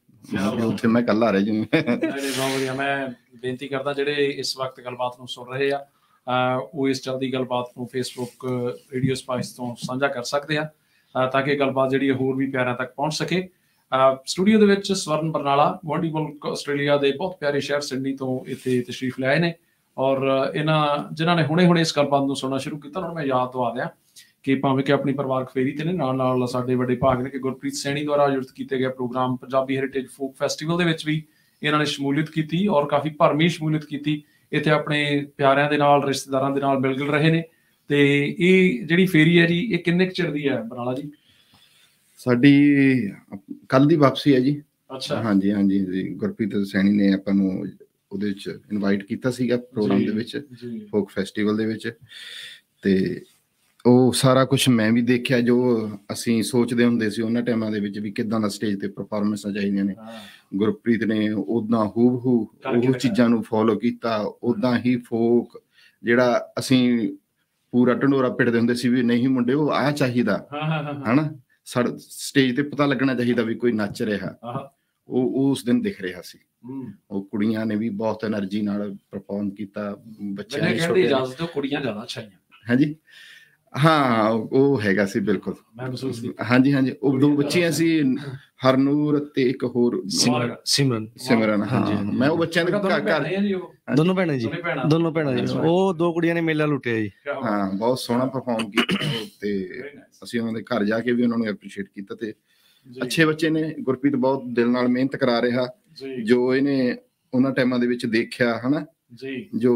ਉੱਥੇ ਮੈਂ ਇਕੱਲਾ ਰਹਿ ਜੂ।
ਨਹੀਂ, ਬਹੁਤ ਵਧੀਆ। ਮੈਂ ਬੇਨਤੀ ਕਰਦਾ ਜਿਹੜੇ ਇਸ ਵਕਤ ਗੱਲਬਾਤ ਨੂੰ ਸੁਣ ਰਹੇ ਆ ਉਹ ਇਸ ਚੱਲਦੀ ਗੱਲਬਾਤ ਨੂੰ ਫੇਸਬੁੱਕ ਰੇਡੀਓ ਸਪਾਈਸ ਤੋਂ ਸਾਂਝਾ ਕਰ ਸਕਦੇ ਆ ਤਾਂ ਕਿ ਗੱਲਬਾਤ ਜਿਹੜੀ ਹੋਰ ਵੀ ਪਿਆਰਿਆਂ ਤੱਕ ਪਹੁੰਚ ਸਕੇ। ਸਟੂਡੀਓ ਦੇ ਵਿੱਚ ਸਵਰਨ ਬਰਨਾਲਾ ਵਾਂਡੀ ਮੁਲਕ ਆਸਟ੍ਰੇਲੀਆ ਦੇ ਬਹੁਤ ਪਿਆਰੇ ਸ਼ਹਿਰ ਸਿਡਨੀ ਤੋਂ ਇੱਥੇ ਤਸ਼ਰੀਫ ਲਿਆਏ ਨੇ। ਔਰ ਇਹਨਾਂ, ਜਿਨ੍ਹਾਂ ਨੇ ਹੁਣੇ-ਹੁਣੇ ਇਸ ਗੱਲਬਾਤ ਨੂੰ ਸੁਣਨਾ ਸ਼ੁਰੂ ਕੀਤਾ, ਉਹਨਾਂ ਨੂੰ ਮੈਂ ਯਾਦ ਦਵਾ ਦਿਆਂ ਕਿ ਭਾਵੇਂ ਕਿ ਆਪਣੀ ਪਰਿਵਾਰਕ ਫੇਰੀ ਤੇ ਨੇ ਨਾਲ ਨਾਲ ਸਾਡੇ ਵੱਡੇ ਭਾਗ ਨੇ ਕਿ ਗੁਰਪ੍ਰੀਤ ਸੈਣੀ ਦੁਆਰਾ ਆਯੋਜਿਤ ਕੀਤੇ ਗਏ programme, Punjabi heritage folk festival ਦੇ ਵਿੱਚ ਵੀ ਇਹਨਾਂ ਨੇ ਸ਼ਮੂਲੀਅਤ ਕੀਤੀ ਔਰ ਕਾਫੀ ਭਰਮੀ ਸ਼ਮੂਲੀਅਤ ਕੀਤੀ। ਇੱਥੇ ਆਪਣੇ ਪਿਆਰਿਆਂ ਦੇ ਨਾਲ ਰਿਸ਼ਤੇਦਾਰਾਂ ਦੇ ਨਾਲ ਮਿਲ ਗਿਲ ਰਹੇ ਨੇ। ਤੇ ਇਹ ਜਿਹੜੀ ਫੇਰੀ ਹੈ ਜੀ ਇਹ ਕਿੰਨੇ ਕੁ ਚਿਰ ਦੀ ਹੈ ਬਰਨਾਲਾ ਜੀ?
ਸਾਡੀ ਕੱਲ ਦੀ ਵਾਪਸੀ ਹੈ ਜੀ।
ਅੱਛਾ।
ਹਾਂਜੀ ਹਾਂਜੀ ਜੀ, ਗੁਰਪ੍ਰੀਤ ਸੈਣੀ ਨੇ ਆਪਾਂ ਨੂੰ ਉਹਦੇ ਵਿੱਚ ਇਨਵਾਈਟ ਕੀਤਾ ਸੀਗਾ ਪ੍ਰੋਗਰਾਮ ਦੇ ਵਿੱਚ ਫੋਕ ਫੈਸਟੀਵਲ ਦੇ ਵਿੱਚ। ਤੇ ਉਹ ਸਾਰਾ ਕੁਝ ਮੈਂ ਵੀ ਦੇਖਿਆ ਜੋ ਅਸੀਂ ਸੋਚਦੇ ਹੁੰਦੇ ਸੀ ਉਹਨਾਂ ਟਾਈਮਾਂ ਦੇ ਵਿੱਚ ਵੀ ਕਿਦਾਂ ਦਾ ਸਟੇਜ ਤੇ ਪਰਫਾਰਮੈਂਸਾਂ ਚਾਹੀਦੀਆਂ ਨੇ। ਗੁਰਪ੍ਰੀਤ ਨੇ ਉਦਾਂ ਹੂਬ
ਹੂ
ਉਹ ਚੀਜ਼ਾਂ ਨੂੰ ਫੋਲੋ ਕੀਤਾ ਉਦਾਂ ਹੀ ਫੋਕ ਜਿਹੜਾ ਅਸੀਂ ਪੂਰਾ ਢੰਡੋਰਾ ਪਿੱਟਦੇ ਹੁੰਦੇ ਸੀ ਵੀ ਨਹੀਂ ਮੁੰਡੇ ਉਹ ਆ ਚਾਹੀਦਾ। ਹਨਾ? ਸਟੇਜ ਤੇ ਪਤਾ ਲੱਗਣਾ ਚਾਹੀਦਾ ਵੀ ਕੋਈ ਨੱਚ ਰਿਹਾ। ਉਹ ਉਸ ਦਿਨ ਦਿਖ ਰਿਹਾ ਸੀ। ਉਹ ਕੁੜੀਆਂ ਨੇ ਵੀ ਬਹੁਤ એનર્ਜੀ ਨਾਲ ਪਰਫਾਰਮ ਕੀਤਾ ਬੱਚਿਆਂ ਨੇ ਛੋਟੇ
ਇਜਾਜ਼ਤ ਕੁੜੀਆਂ ਜ਼ਿਆਦਾ ਚਾਹੀਆਂ
ਹਾਂਜੀ? ਹਾਂ ਉਹ ਹੈਗਾ ਸੀ ਬਿਲਕੁਲ।
ਮੈਂ ਮਹਿਸੂਸ ਕੀਤਾ।
ਹਾਂਜੀ ਹਾਂਜੀ ਉਹ ਦੋ ਬੱਚੀਆਂ ਸੀ ਹਰਨੂਰ ਤੇ ਇੱਕ ਹੋਰ
ਸਿਮਰਨ ਸਿਮਰਨ।
ਹਾਂ। ਮੈਂ ਉਹ ਬੱਚਿਆਂ ਦੇ ਘਰ ਘਰ
ਦੋਨੋਂ ਭੈਣਾਂ ਜੀ।
ਦੋਨੇ ਭੈਣਾਂ।
ਜੀ। ਉਹ ਦੋ ਕੁੜੀਆਂ ਨੇ ਮੇਲਾ ਲੁੱਟਿਆ ਜੀ।
ਹਾਂ। ਬਹੁਤ ਸੋਹਣਾ ਪਰਫਾਰਮ ਕੀਤਾ ਤੇ. ਅਸੀਂ ਉਹਨਾਂ ਦੇ ਘਰ ਜਾ ਕੇ ਵੀ ਉਹਨਾਂ ਨੂੰ ਐਪਰੀਸ਼ੀਏਟ ਕੀਤਾ ਤੇ ਅੱਛੇ ਬੱਚੇ ਨੇ ਗੁਰਪ੍ਰੀਤ ਬਹੁਤ ਦਿਲ ਨਾਲ ਮਿਹਨਤ ਕਰਾ ਰਿਹਾ।
ਜੀ।
ਜੋ ਇਹਨੇ ਉਹਨਾਂ ਟਾਈਮਾਂ ਦੇ ਵਿੱਚ ਦੇਖਿਆ ਹਨਾ?
ਜੀ।
ਜੋ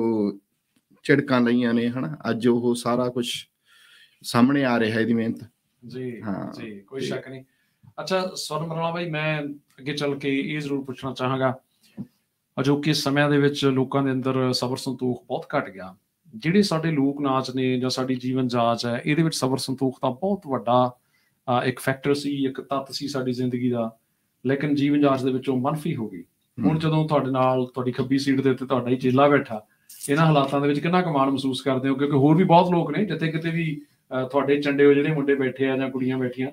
ਝਿੜਕਾਂ ਲਈਆਂ ਨੇ ਹਨਾ? ਅੱਜ ਉਹ ਸਾਰਾ ਕੁਝ ਸਾਹਮਣੇ ਆ ਰਿਹਾ ਇਹਦੀ ਮਿਹਨਤ।
ਜੀ
ਹਾਂ,
ਜੀ ਕੋਈ ਸ਼ੱਕ ਨਹੀਂ। ਅੱਛਾ ਸਵਰਨ ਮਰਲਾ ਭਾਈ ਮੈਂ ਅੱਗੇ ਚੱਲ ਕੇ ਇਹ ਜ਼ਰੂਰ ਪੁੱਛਣਾ ਚਾਹਾਂਗਾ। ਅਜੋਕੇ ਸਮਿਆਂ ਦੇ ਵਿੱਚ ਲੋਕਾਂ ਦੇ ਅੰਦਰ ਸਬਰ ਸੰਤੋਖ ਬਹੁਤ ਘਟ ਗਿਆ? ਜਿਹੜੇ ਸਾਡੇ ਲੋਕ ਨਾਚ ਨੇ ਜਾਂ ਸਾਡੀ ਜੀਵਨ ਜਾਚ ਹੈ ਇਹਦੇ ਵਿੱਚ ਸਬਰ ਸੰਤੋਖ ਦਾ ਬਹੁਤ ਵੱਡਾ ਇੱਕ ਫੈਕਟਰ ਸੀ ਇੱਕ ਤੱਤ ਸੀ ਸਾਡੀ ਜ਼ਿੰਦਗੀ ਦਾ। ਲੇਕਿਨ ਜੀਵਨ ਜਾਚ ਦੇ ਵਿੱਚੋਂ ਮਨਫੀ ਹੋ ਗਈ। ਹੁਣ। ਜਦੋਂ ਤੁਹਾਡੇ ਨਾਲ ਤੁਹਾਡੀ ਖੱਬੀ ਸੀਟ ਦੇ ਉੱਤੇ ਤੁਹਾਡਾ ਹੀ ਚੇਲਾ ਬੈਠਾ ਇਹਨਾਂ ਹਾਲਾਤਾਂ ਦੇ ਵਿੱਚ ਕਿੰਨਾ ਕਮਾਲ ਮਹਿਸੂਸ ਕਰਦੇ ਹੋ? ਕਿਉਂਕਿ ਹੋਰ ਵੀ ਬਹੁਤ ਲੋਕ ਨੇ ਜਿੱਥੇ ਕਿਤੇ ਵੀ ਤੁਹਾਡੇ ਚੰਡੇ ਹੋ ਜਿਹੜੇ ਮੁੰਡੇ ਬੈਠੇ ਆ ਜਾਂ ਕੁੜੀਆਂ ਬੈਠੀਆਂ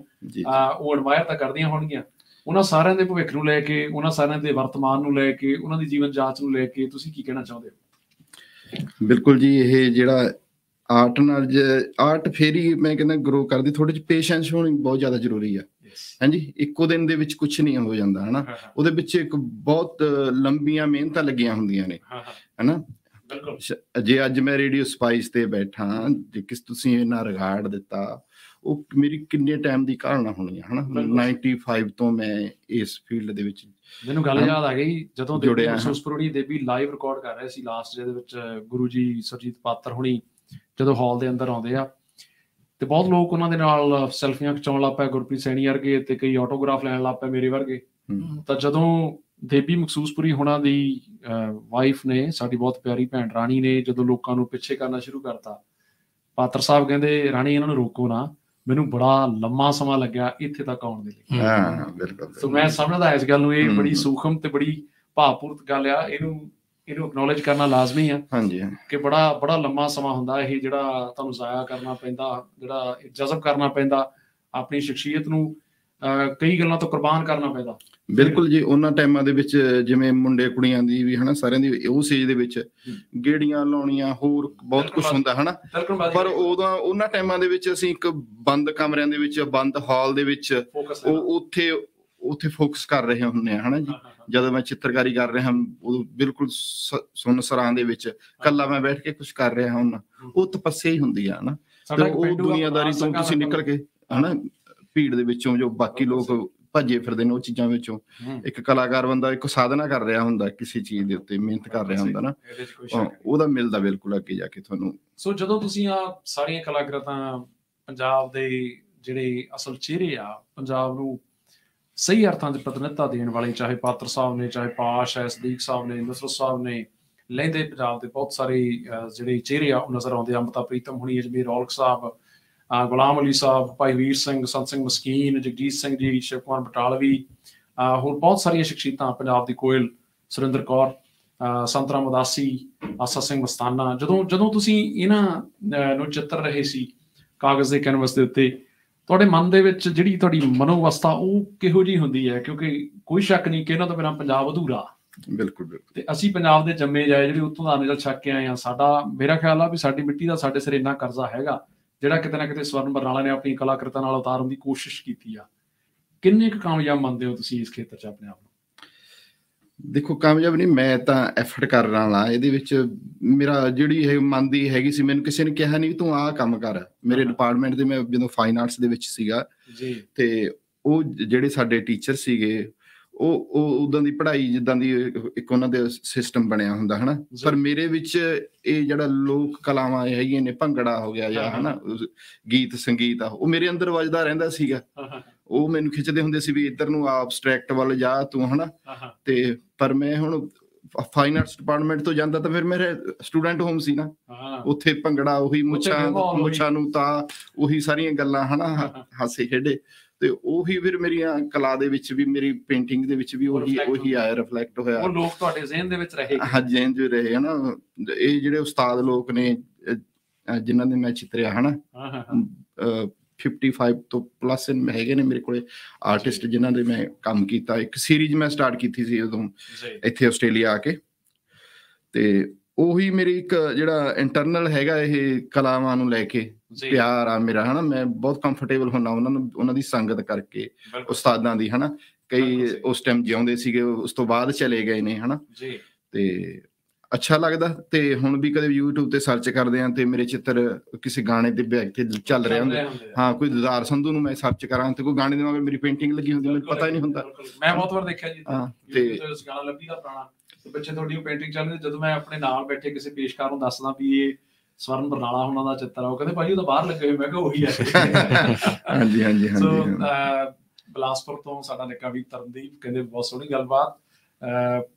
ਉਹ ਐਡਮਾਇਰ ਤਾਂ ਕਰਦੀਆਂ ਹੋਣਗੀਆਂ। ਉਹਨਾਂ ਸਾਰਿਆਂ ਦੇ ਭਵਿੱਖ ਨੂੰ ਲੈ ਕੇ ਉਹਨਾਂ ਸਾਰਿਆਂ ਦੇ ਵਰਤਮਾਨ ਨੂੰ ਲੈ ਕੇ ਉਹਨਾਂ ਦੀ ਜੀਵਨ ਜਾਂਚ ਨੂੰ ਲੈ ਕੇ ਤੁਸੀਂ ਕੀ ਕਹਿਣਾ ਚਾਹੁੰਦੇ ਹੋ?
ਬਿਲਕੁਲ ਜੀ ਇਹ ਜਿਹੜਾ ਆਰਟ ਨਾਲ ਆਰਟ ਫੇਰੀ ਮੈਂ ਕਹਿੰਦਾ ਗਰੋ ਕਰਦੀ ਥੋੜੀ ਜਿਹੀ ਪੇਸ਼ੈਂਸ ਹੋਣੀ ਬਹੁਤ ਜ਼ਿਆਦਾ ਜ਼ਰੂਰੀ ਆ। ਹਾਂਜੀ ਇੱਕੋ ਦਿਨ ਦੇ ਵਿੱਚ ਕੁਝ ਨਹੀਂ ਹੋ ਜਾਂਦਾ ਹਨਾ? ਉਹਦੇ ਵਿੱਚ ਇੱਕ ਬਹੁਤ ਲੰਬੀਆਂ ਮਿਹਨਤਾਂ ਲੱਗੀਆਂ ਹੁੰਦੀਆਂ ਨੇ ਹਨਾ? ਜੇ ਅੱਜ ਮੈਂ ਰੇਡੀਓ ਸਪਾਈਸ ਤੇ ਬੈਠਾ ਜੇ ਕਿਸ ਤੁਸੀਂ ਇਹਨਾਂ ਰਿਗਾਰਡ ਦਿੱਤਾ ਉਹ ਮੇਰੀ ਕਿੰਨੇ ਟਾਈਮ ਦੀ ਕਹਾਣਾ ਹੋਣੀ ਆ ਹਨਾ
ਬਿਲਕੁਲ।
95 ਤੋਂ ਮੈਂ ਇਸ ਫੀਲਡ ਦੇ ਵਿੱਚ
ਮੈਨੂੰ ਗੱਲ
ਹਾਂ।
ਯਾਦ ਆ ਗਈ ਜਦੋਂ ਦੇਵੀ
ਹਾਂ।
ਮਹਿਸੂਸਪੁਰਣੀ ਦੇਵੀ ਲਾਈਵ ਰਿਕਾਰਡ ਕਰ ਰਹੇ ਸੀ ਲਾਸਟ ਜਿਹਦੇ ਵਿੱਚ ਗੁਰੂ ਜੀ ਸਰਜੀਤ ਪਾਤਰ ਹੁਣੀ ਜਦੋਂ ਹਾਲ ਦੇ ਅੰਦਰ ਆਉਂਦੇ ਆ ਤੇ ਬਹੁਤ ਲੋਕ ਉਹਨਾਂ ਦੇ ਨਾਲ ਸੈਲਫੀਆਂ ਖਿਚਾਉਣ ਲੱਗ ਪਏ ਗੁਰਪ੍ਰੀਤ ਸੈਣੀ ਵਰਗੇ ਤੇ ਕਈ ਆਟੋਗ੍ਰਾਫ ਲੈਣ ਲੱਗ ਪਏ ਮੇਰੇ ਵਰਗੇ ਤਾਂ ਜਦੋਂ ਦੇਵੀ ਮਖਸੂਸਪੁਰੀ ਹੁਣਾਂ ਦੀ ਵਾਈਫ ਨੇ ਸਾਡੀ ਬਹੁਤ ਪਿਆਰੀ ਭੈਣ ਰਾਣੀ ਨੇ ਜਦੋਂ ਲੋਕਾਂ ਨੂੰ ਪਿੱਛੇ ਕਰਨਾ ਸ਼ੁਰੂ ਕਰਤਾ ਪਾਤਰ ਸਾਹਿਬ ਕਹਿੰਦੇ ਰਾਣੀ ਇਹਨਾਂ ਨੂੰ ਰੋਕੋ ਨਾ ਮੈਨੂੰ ਬੜਾ ਲੰਮਾ ਸਮਾਂ ਲੱਗਿਆ ਇੱਥੇ ਤੱਕ ਆਉਣ ਦੇ ਲਈ।
ਹਾਂ ਬਿਲਕੁਲ
ਸੋ ਮੈਂ ਸਮਝਦਾ ਇਸ ਗੱਲ ਨੂੰ ਇਹ। ਬੜੀ ਸੂਖਮ ਤੇ ਬੜੀ ਭਾਵਪੂਰਤ ਗੱਲ ਆ ਇਹਨੂੰ ਇਹਨੂੰ ਐਕਨੋਲਜ ਕਰਨਾ ਲਾਜ਼ਮੀ ਆ
ਹਾਂਜੀ
ਕਿ ਬੜਾ ਬੜਾ ਲੰਮਾ ਸਮਾਂ ਹੁੰਦਾ ਇਹ ਜਿਹੜਾ ਤੁਹਾਨੂੰ ਜ਼ਾਇਆ ਕਰਨਾ ਪੈਂਦਾ ਜਿਹੜਾ ਜਜ਼ਬ ਕਰਨਾ ਪੈਂਦਾ ਆਪਣੀ ਸ਼ਖਸੀਅਤ ਨੂੰ ਕਈ ਗੱਲਾਂ ਤੋਂ ਕੁਰਬਾਨ ਕਰਨਾ ਪੈਂਦਾ।
ਬਿਲਕੁਲ ਜੀ ਉਹਨਾਂ ਟਾਈਮਾਂ ਦੇ ਵਿੱਚ ਜਿਵੇਂ ਮੁੰਡੇ ਕੁੜੀਆਂ ਦੀ ਵੀ ਹਨਾ ਸਾਰਿਆਂ ਦੀ ਉਸ ਏਜ ਦੇ ਵਿੱਚ ਗੇੜੀਆਂ ਲਾਉਣੀਆਂ ਹੋਰ ਬਹੁਤ ਕੁਝ। ਹੁੰਦਾ ਹਨਾ। ਪਰ ਉਦੋਂ ਉਹਨਾਂ ਟਾਈਮਾਂ ਦੇ ਵਿੱਚ ਅਸੀਂ ਇੱਕ ਬੰਦ ਕਮਰਿਆਂ ਦੇ ਵਿੱਚ ਬੰਦ ਹਾਲ ਦੇ ਵਿੱਚ ਉਹ ਉੱਥੇ ਉੱਥੇ ਫੋਕਸ ਕਰ ਰਹੇ ਹੁੰਦੇ ਆ ਹਨਾ ਜੀ। ਜਦੋਂ ਮੈਂ ਚਿੱਤਰਕਾਰੀ ਕਰ ਰਿਹਾ ਹਾਂ ਉਦੋਂ ਬਿਲਕੁਲ ਸੁੰਨ ਸਰਾਂ ਦੇ ਵਿੱਚ ਕੱਲਾ ਮੈਂ ਬੈਠ ਕੇ ਕੁਝ ਕਰ ਰਿਹਾ ਹਾਂ। ਉਹ ਤਪੱਸਿਆ ਹੀ ਹੁੰਦੀ ਆ ਨਾ ਤੇ ਉਹ ਦੁਨੀਆਦਾਰੀ ਤੋਂ ਤੁਸੀਂ ਨਿਕਲ ਕੇ ਹਨਾ ਭੀੜ ਦੇ ਵਿੱਚੋਂ ਜੋ ਬਾਕੀ ਲੋਕ ਭੱਜੇ ਫਿਰਦੇ ਨੇ ਉਹ ਚੀਜ਼ਾਂ ਵਿੱਚੋਂ। ਇੱਕ ਕਲਾਕਾਰ ਬੰਦਾ ਇੱਕ ਸਾਧਨਾ ਕਰ ਰਿਹਾ ਹੁੰਦਾ ਕਿਸੇ ਚੀਜ਼ ਦੇ ਉੱਤੇ ਮਿਹਨਤ ਕਰ ਰਿਹਾ ਹੁੰਦਾ ਨਾ। ਉਹਦਾ ਮਿਲਦਾ ਬਿਲਕੁਲ ਅੱਗੇ ਜਾ ਕੇ ਤੁਹਾਨੂੰ।
ਸੋ ਜਦੋਂ ਤੁਸੀਂ ਆ ਸਾਰੀਆਂ ਕਲਾਕ੍ਰਿਤਾਂ ਪੰਜਾਬ ਦੇ ਜਿਹੜੇ ਅਸਲ ਚਿਹਰੇ ਆ ਪੰਜਾਬ ਨੂੰ ਸਹੀ ਅਰਥਾਂ 'ਚ ਪ੍ਰਤੀਨਿਧਤਾ ਦੇਣ ਵਾਲੇ ਚਾਹੇ ਪਾਤਰ ਸਾਹਿਬ ਨੇ ਚਾਹੇ ਪਾਸ਼ ਹੈ ਸਦੀਕ ਸਾਹਿਬ ਨੇ ਨਸਰਤ ਸਾਹਿਬ ਨੇ ਲਹਿੰਦੇ ਪੰਜਾਬ ਦੇ ਬਹੁਤ ਸਾਰੇ ਜਿਹੜੇ ਚਿਹਰੇ ਆ ਉਹ ਨਜ਼ਰ ਆਉਂਦੇ ਆ। ਅਮਤਾ ਪ੍ਰੀਤਮ ਹੁਣੀ ਅਜਮੇਰ ਔਲਖ ਸਾਹਿਬ ਗੁਲਾਮ ਅਲੀ ਸਾਹਿਬ ਭਾਈ ਵੀਰ ਸਿੰਘ ਸੰਤ ਸਿੰਘ ਮਸਕੀਨ ਜਗਜੀਤ ਸਿੰਘ ਜੀ ਸ਼ਿਵ ਕੁਮਾਰ ਬਟਾਲਵੀ ਹੋਰ ਬਹੁਤ ਸਾਰੀਆਂ ਸ਼ਖਸੀਅਤਾਂ ਪੰਜਾਬ ਦੀ ਕੋਇਲ ਸੁਰਿੰਦਰ ਕੌਰ ਅਹ, ਸੰਤਰਾਮ ਉਦਾਸੀ ਆਸਾ ਸਿੰਘ ਮਸਤਾਨਾ। ਜਦੋਂ ਜਦੋਂ ਤੁਸੀਂ ਇਹਨਾਂ ਨੂੰ ਚਿੱਤਰ ਰਹੇ ਸੀ ਕਾਗਜ਼ ਦੇ ਕੈਨਵਸ ਦੇ ਉੱਤੇ ਤੁਹਾਡੇ ਮਨ ਦੇ ਵਿੱਚ ਜਿਹੜੀ ਤੁਹਾਡੀ ਮਨੋਵਸਥਾ ਉਹ ਕਿਹੋ ਜੀ ਹੁੰਦੀ ਹੈ? ਕਿਉਂਕਿ ਕੋਈ ਸ਼ੱਕ ਨਹੀਂ ਕਿ ਇਹਨਾਂ ਤੋਂ ਬਿਨਾਂ ਪੰਜਾਬ ਅਧੂਰਾ।
ਬਿਲਕੁਲ ਬਿਲਕੁਲ।
ਤੇ ਅਸੀਂ ਪੰਜਾਬ ਦੇ ਜੰਮੇ ਜਾਏ ਜਿਹੜੇ ਉੱਥੋਂ ਦਾ ਨਿਕਲ ਛੱਕ ਕੇ ਆਏ ਆ ਸਾਡਾ ਮੇਰਾ ਖਿਆਲ ਆ ਵੀ ਸਾਡੀ ਮਿੱਟੀ ਦਾ ਸਾਡੇ ਸਿਰ ਇੰਨਾ ਕਰਜ਼ਾ ਹੈਗਾ ਜਿਹੜਾ ਕਿਤੇ ਨਾ ਕਿਤੇ ਸਵਰਨ ਬਰਨਾਲਾ ਨੇ ਆਪਣੀ ਕਲਾਕ੍ਰਿਤਾ ਨਾਲ ਉਤਾਰਨ ਦੀ ਕੋਸ਼ਿਸ਼ ਕੀਤੀ ਆ। ਕਿੰਨੇ ਕੁ ਕਾਮਯਾਬ ਮੰਨਦੇ ਹੋ ਤੁਸੀਂ ਇਸ ਖੇਤਰ 'ਚ ਆਪਣੇ ਆਪ ਨੂੰ?
ਦੇਖੋ ਕਾਮਯਾਬ ਨਹੀਂ ਮੈਂ ਤਾਂ ਐਫਰਟ ਕਰ ਰਹਾ ਹਾਂ ਇਹਦੇ ਵਿੱਚ ਮੇਰਾ ਜਿਹੜੀ ਇਹ ਮਨ ਦੀ ਹੈਗੀ ਸੀ ਮੈਨੂੰ ਕਿਸੇ ਨੇ ਕਿਹਾ ਨਹੀਂ ਤੂੰ ਆਹ ਕੰਮ ਕਰ। ਮੇਰੇ
ਹਾਂ।
ਡਿਪਾਰਟਮੈਂਟ ਦੇ ਮੈਂ ਜਦੋਂ ਫਾਈਨ ਆਰਟਸ ਦੇ ਵਿੱਚ ਸੀਗਾ
ਜੀ।
ਤੇ ਉਹ ਜਿਹੜੇ ਸਾਡੇ ਟੀਚਰ ਸੀਗੇ ਉਹ ਉਹ ਉਦਾਂ ਦੀ ਪੜ੍ਹਾਈ ਜਿੱਦਾਂ ਦੀ ਇੱਕ ਉਹਨਾਂ ਦੇ ਸਿਸਟਮ ਬਣਿਆ ਹੁੰਦਾ ਹਨਾ। ਪਰ ਮੇਰੇ ਵਿੱਚ ਇਹ ਜਿਹੜਾ ਲੋਕ ਕਲਾਵਾਂ ਇਹ ਹੈਗੀਆਂ ਨੇ ਭੰਗੜਾ ਹੋ ਗਿਆ ਜਾਂ। ਹਨਾ ਗੀਤ ਸੰਗੀਤ ਆ ਉਹ ਮੇਰੇ ਅੰਦਰ ਵੱਜਦਾ ਰਹਿੰਦਾ ਸੀਗਾ। ਉਹ ਮੈਨੂੰ ਖਿੱਚਦੇ ਹੁੰਦੇ ਸੀ ਵੀ ਇੱਧਰ ਨੂੰ ਐਬਸਟ੍ਰੈਕਟ ਵੱਲ ਜਾ ਤੂੰ ਹਨਾ? ਤੇ ਪਰ ਮੈਂ ਹੁਣ ਫਾਈਨ ਆਰਟਸ ਡਿਪਾਰਟਮੈਂਟ ਤੋਂ ਜਾਂਦਾ ਤਾਂ ਫਿਰ ਮੇਰੇ ਸਟੂਡੈਂਟ ਹੋਮ ਸੀ ਨਾ। ਉੱਥੇ ਭੰਗੜਾ ਉਹੀ ਮੁੱਛਾਂ। ਮੁੱਛਾਂ ਨੂੰ ਤਾਂ ਉਹੀ ਸਾਰੀਆਂ ਗੱਲਾਂ ਹਨਾ? ਹਾਸੇ ਖੇਡੇ। ਤੇ ਉਹੀ ਫਿਰ ਮੇਰੀਆਂ ਕਲਾ ਦੇ ਵਿੱਚ ਵੀ ਮੇਰੀ ਪੇਂਟਿੰਗ ਦੇ ਵਿੱਚ ਵੀ
ਉਹ
ਉਹੀ ਆਇਆ ਰਿਫਲੈਕਟ ਹੋਇਆ।
ਉਹ ਲੋਕ ਤੁਹਾਡੇ ਜ਼ਿਹਨ ਦੇ ਵਿੱਚ ਰਹੇ।
ਹਾਂਜੀ ਜੋ ਰਹੇ ਹਨਾ। ਇਹ ਜਿਹੜੇ ਉਸਤਾਦ ਲੋਕ ਨੇ ਜਿਨ੍ਹਾਂ ਦੇ ਮੈਂ ਚਿੱਤਰਿਆ ਹਨਾ।
ਹਾਂ ਹਾਂ ਹਾਂ।
ਅਹ, 55 ਤੋਂ ਪਲੱਸ ਹੈਗੇ ਨੇ ਮੇਰੇ ਕੋਲੇ ਆਰਟਿਸਟ ਜਿਨ੍ਹਾਂ ਦੇ ਮੈਂ ਕੰਮ ਕੀਤਾ। ਇੱਕ ਸੀਰੀਜ਼ ਮੈਂ ਸਟਾਰਟ ਕੀਤੀ ਸੀ ਉਦੋਂ ਇੱਥੇ ਆਸਟ੍ਰੇਲੀਆ ਆ ਕੇ। ਤੇ ਉਹੀ ਮੇਰੀ ਇੱਕ ਜਿਹੜਾ ਇੰਟਰਨਲ ਹੈਗਾ ਇਹ ਕਲਾਵਾਂ ਨੂੰ ਲੈ ਕੇ ਪਿਆਰ ਆ ਮੇਰਾ ਹਨਾ? ਮੈਂ ਬਹੁਤ ਕੰਫਰਟੇਬਲ ਹੁੰਨਾ ਉਹਨਾਂ ਨੂੰ ਉਹਨਾਂ ਦੀ ਸੰਗਤ ਕਰਕੇ ਉਸਤਾਦਾਂ ਦੀ ਹਨਾ? ਕਈ। ਉਸ ਟਾਈਮ ਜਿਉਂਦੇ ਸੀਗੇ ਉਸ ਤੋਂ ਬਾਅਦ ਚਲੇ ਗਏ ਨੇ ਹਨਾ?
ਜੀ।
ਤੇ ਅੱਛਾ ਲੱਗਦਾ ਤੇ ਹੁਣ ਵੀ ਕਦੇ YouTube ਤੇ ਸਰਚ ਕਰਦੇ ਆ ਤੇ ਮੇਰੇ ਚਿੱਤਰ ਕਿਸੇ ਗਾਣੇ ਤੇ ਬੈਕ ਤੇ ਚੱਲ ਰਹੇ ਹੁੰਦੇ। ਹਾਂ ਕੋਈ ਦਦਾਰ ਸੰਧੂ ਨੂੰ ਮੈਂ ਸਰਚ ਕਰਾਂ ਤੇ ਕੋਈ ਗਾਣੇ ਦੇ ਮਗਰ ਮੇਰੀ ਪੇਂਟਿੰਗ ਲੱਗੀ ਹੁੰਦੀ ਮੈਨੂੰ ਪਤਾ ਹੀ ਨਹੀਂ ਹੁੰਦਾ।
ਮੈਂ ਬਹੁਤ ਵਾਰ ਦੇਖਿਆ ਜੀ।
ਹਾਂ,
ਤੇ ਗਾਣਾ ਲੱਭੀ ਦਾ ਪੁਰਾਣਾ। ਤੇ ਪਿੱਛੇ ਤੁਹਾਡੀ ਉਹ ਪੇਂਟਿੰਗ ਚੱਲ ਰਹੀ ਜਦੋਂ ਮੈਂ ਆਪਣੇ ਨਾਲ ਬੈਠੇ ਕਿਸੇ ਪੇਸ਼ਕਾਰ ਨੂੰ ਦੱਸਦਾ ਵੀ ਇਹ ਸਵਰਨ ਬਰਨਾਲਾ ਉਹਨਾਂ ਦਾ ਚਿੱਤਰ ਆ ਉਹ ਕਹਿੰਦੇ ਭਾਈ ਉਹ ਤਾਂ ਬਾਹਰ ਲੱਗੇ ਹੋਏ ਮੈਂ ਕਿਹਾ ਉਹੀ ਹੈ
ਹਾਂਜੀ ਹਾਂਜੀ
ਸੋ
ਹਾਂਜੀ।
ਅਹ, ਬਲਾਸਪੁਰ ਤੋਂ ਸਾਡਾ ਨਿੱਕਾ ਵੀ ਤਰਨਦੀਪ ਕਹਿੰਦੇ ਬਹੁਤ ਸੋਹਣੀ ਗੱਲਬਾਤ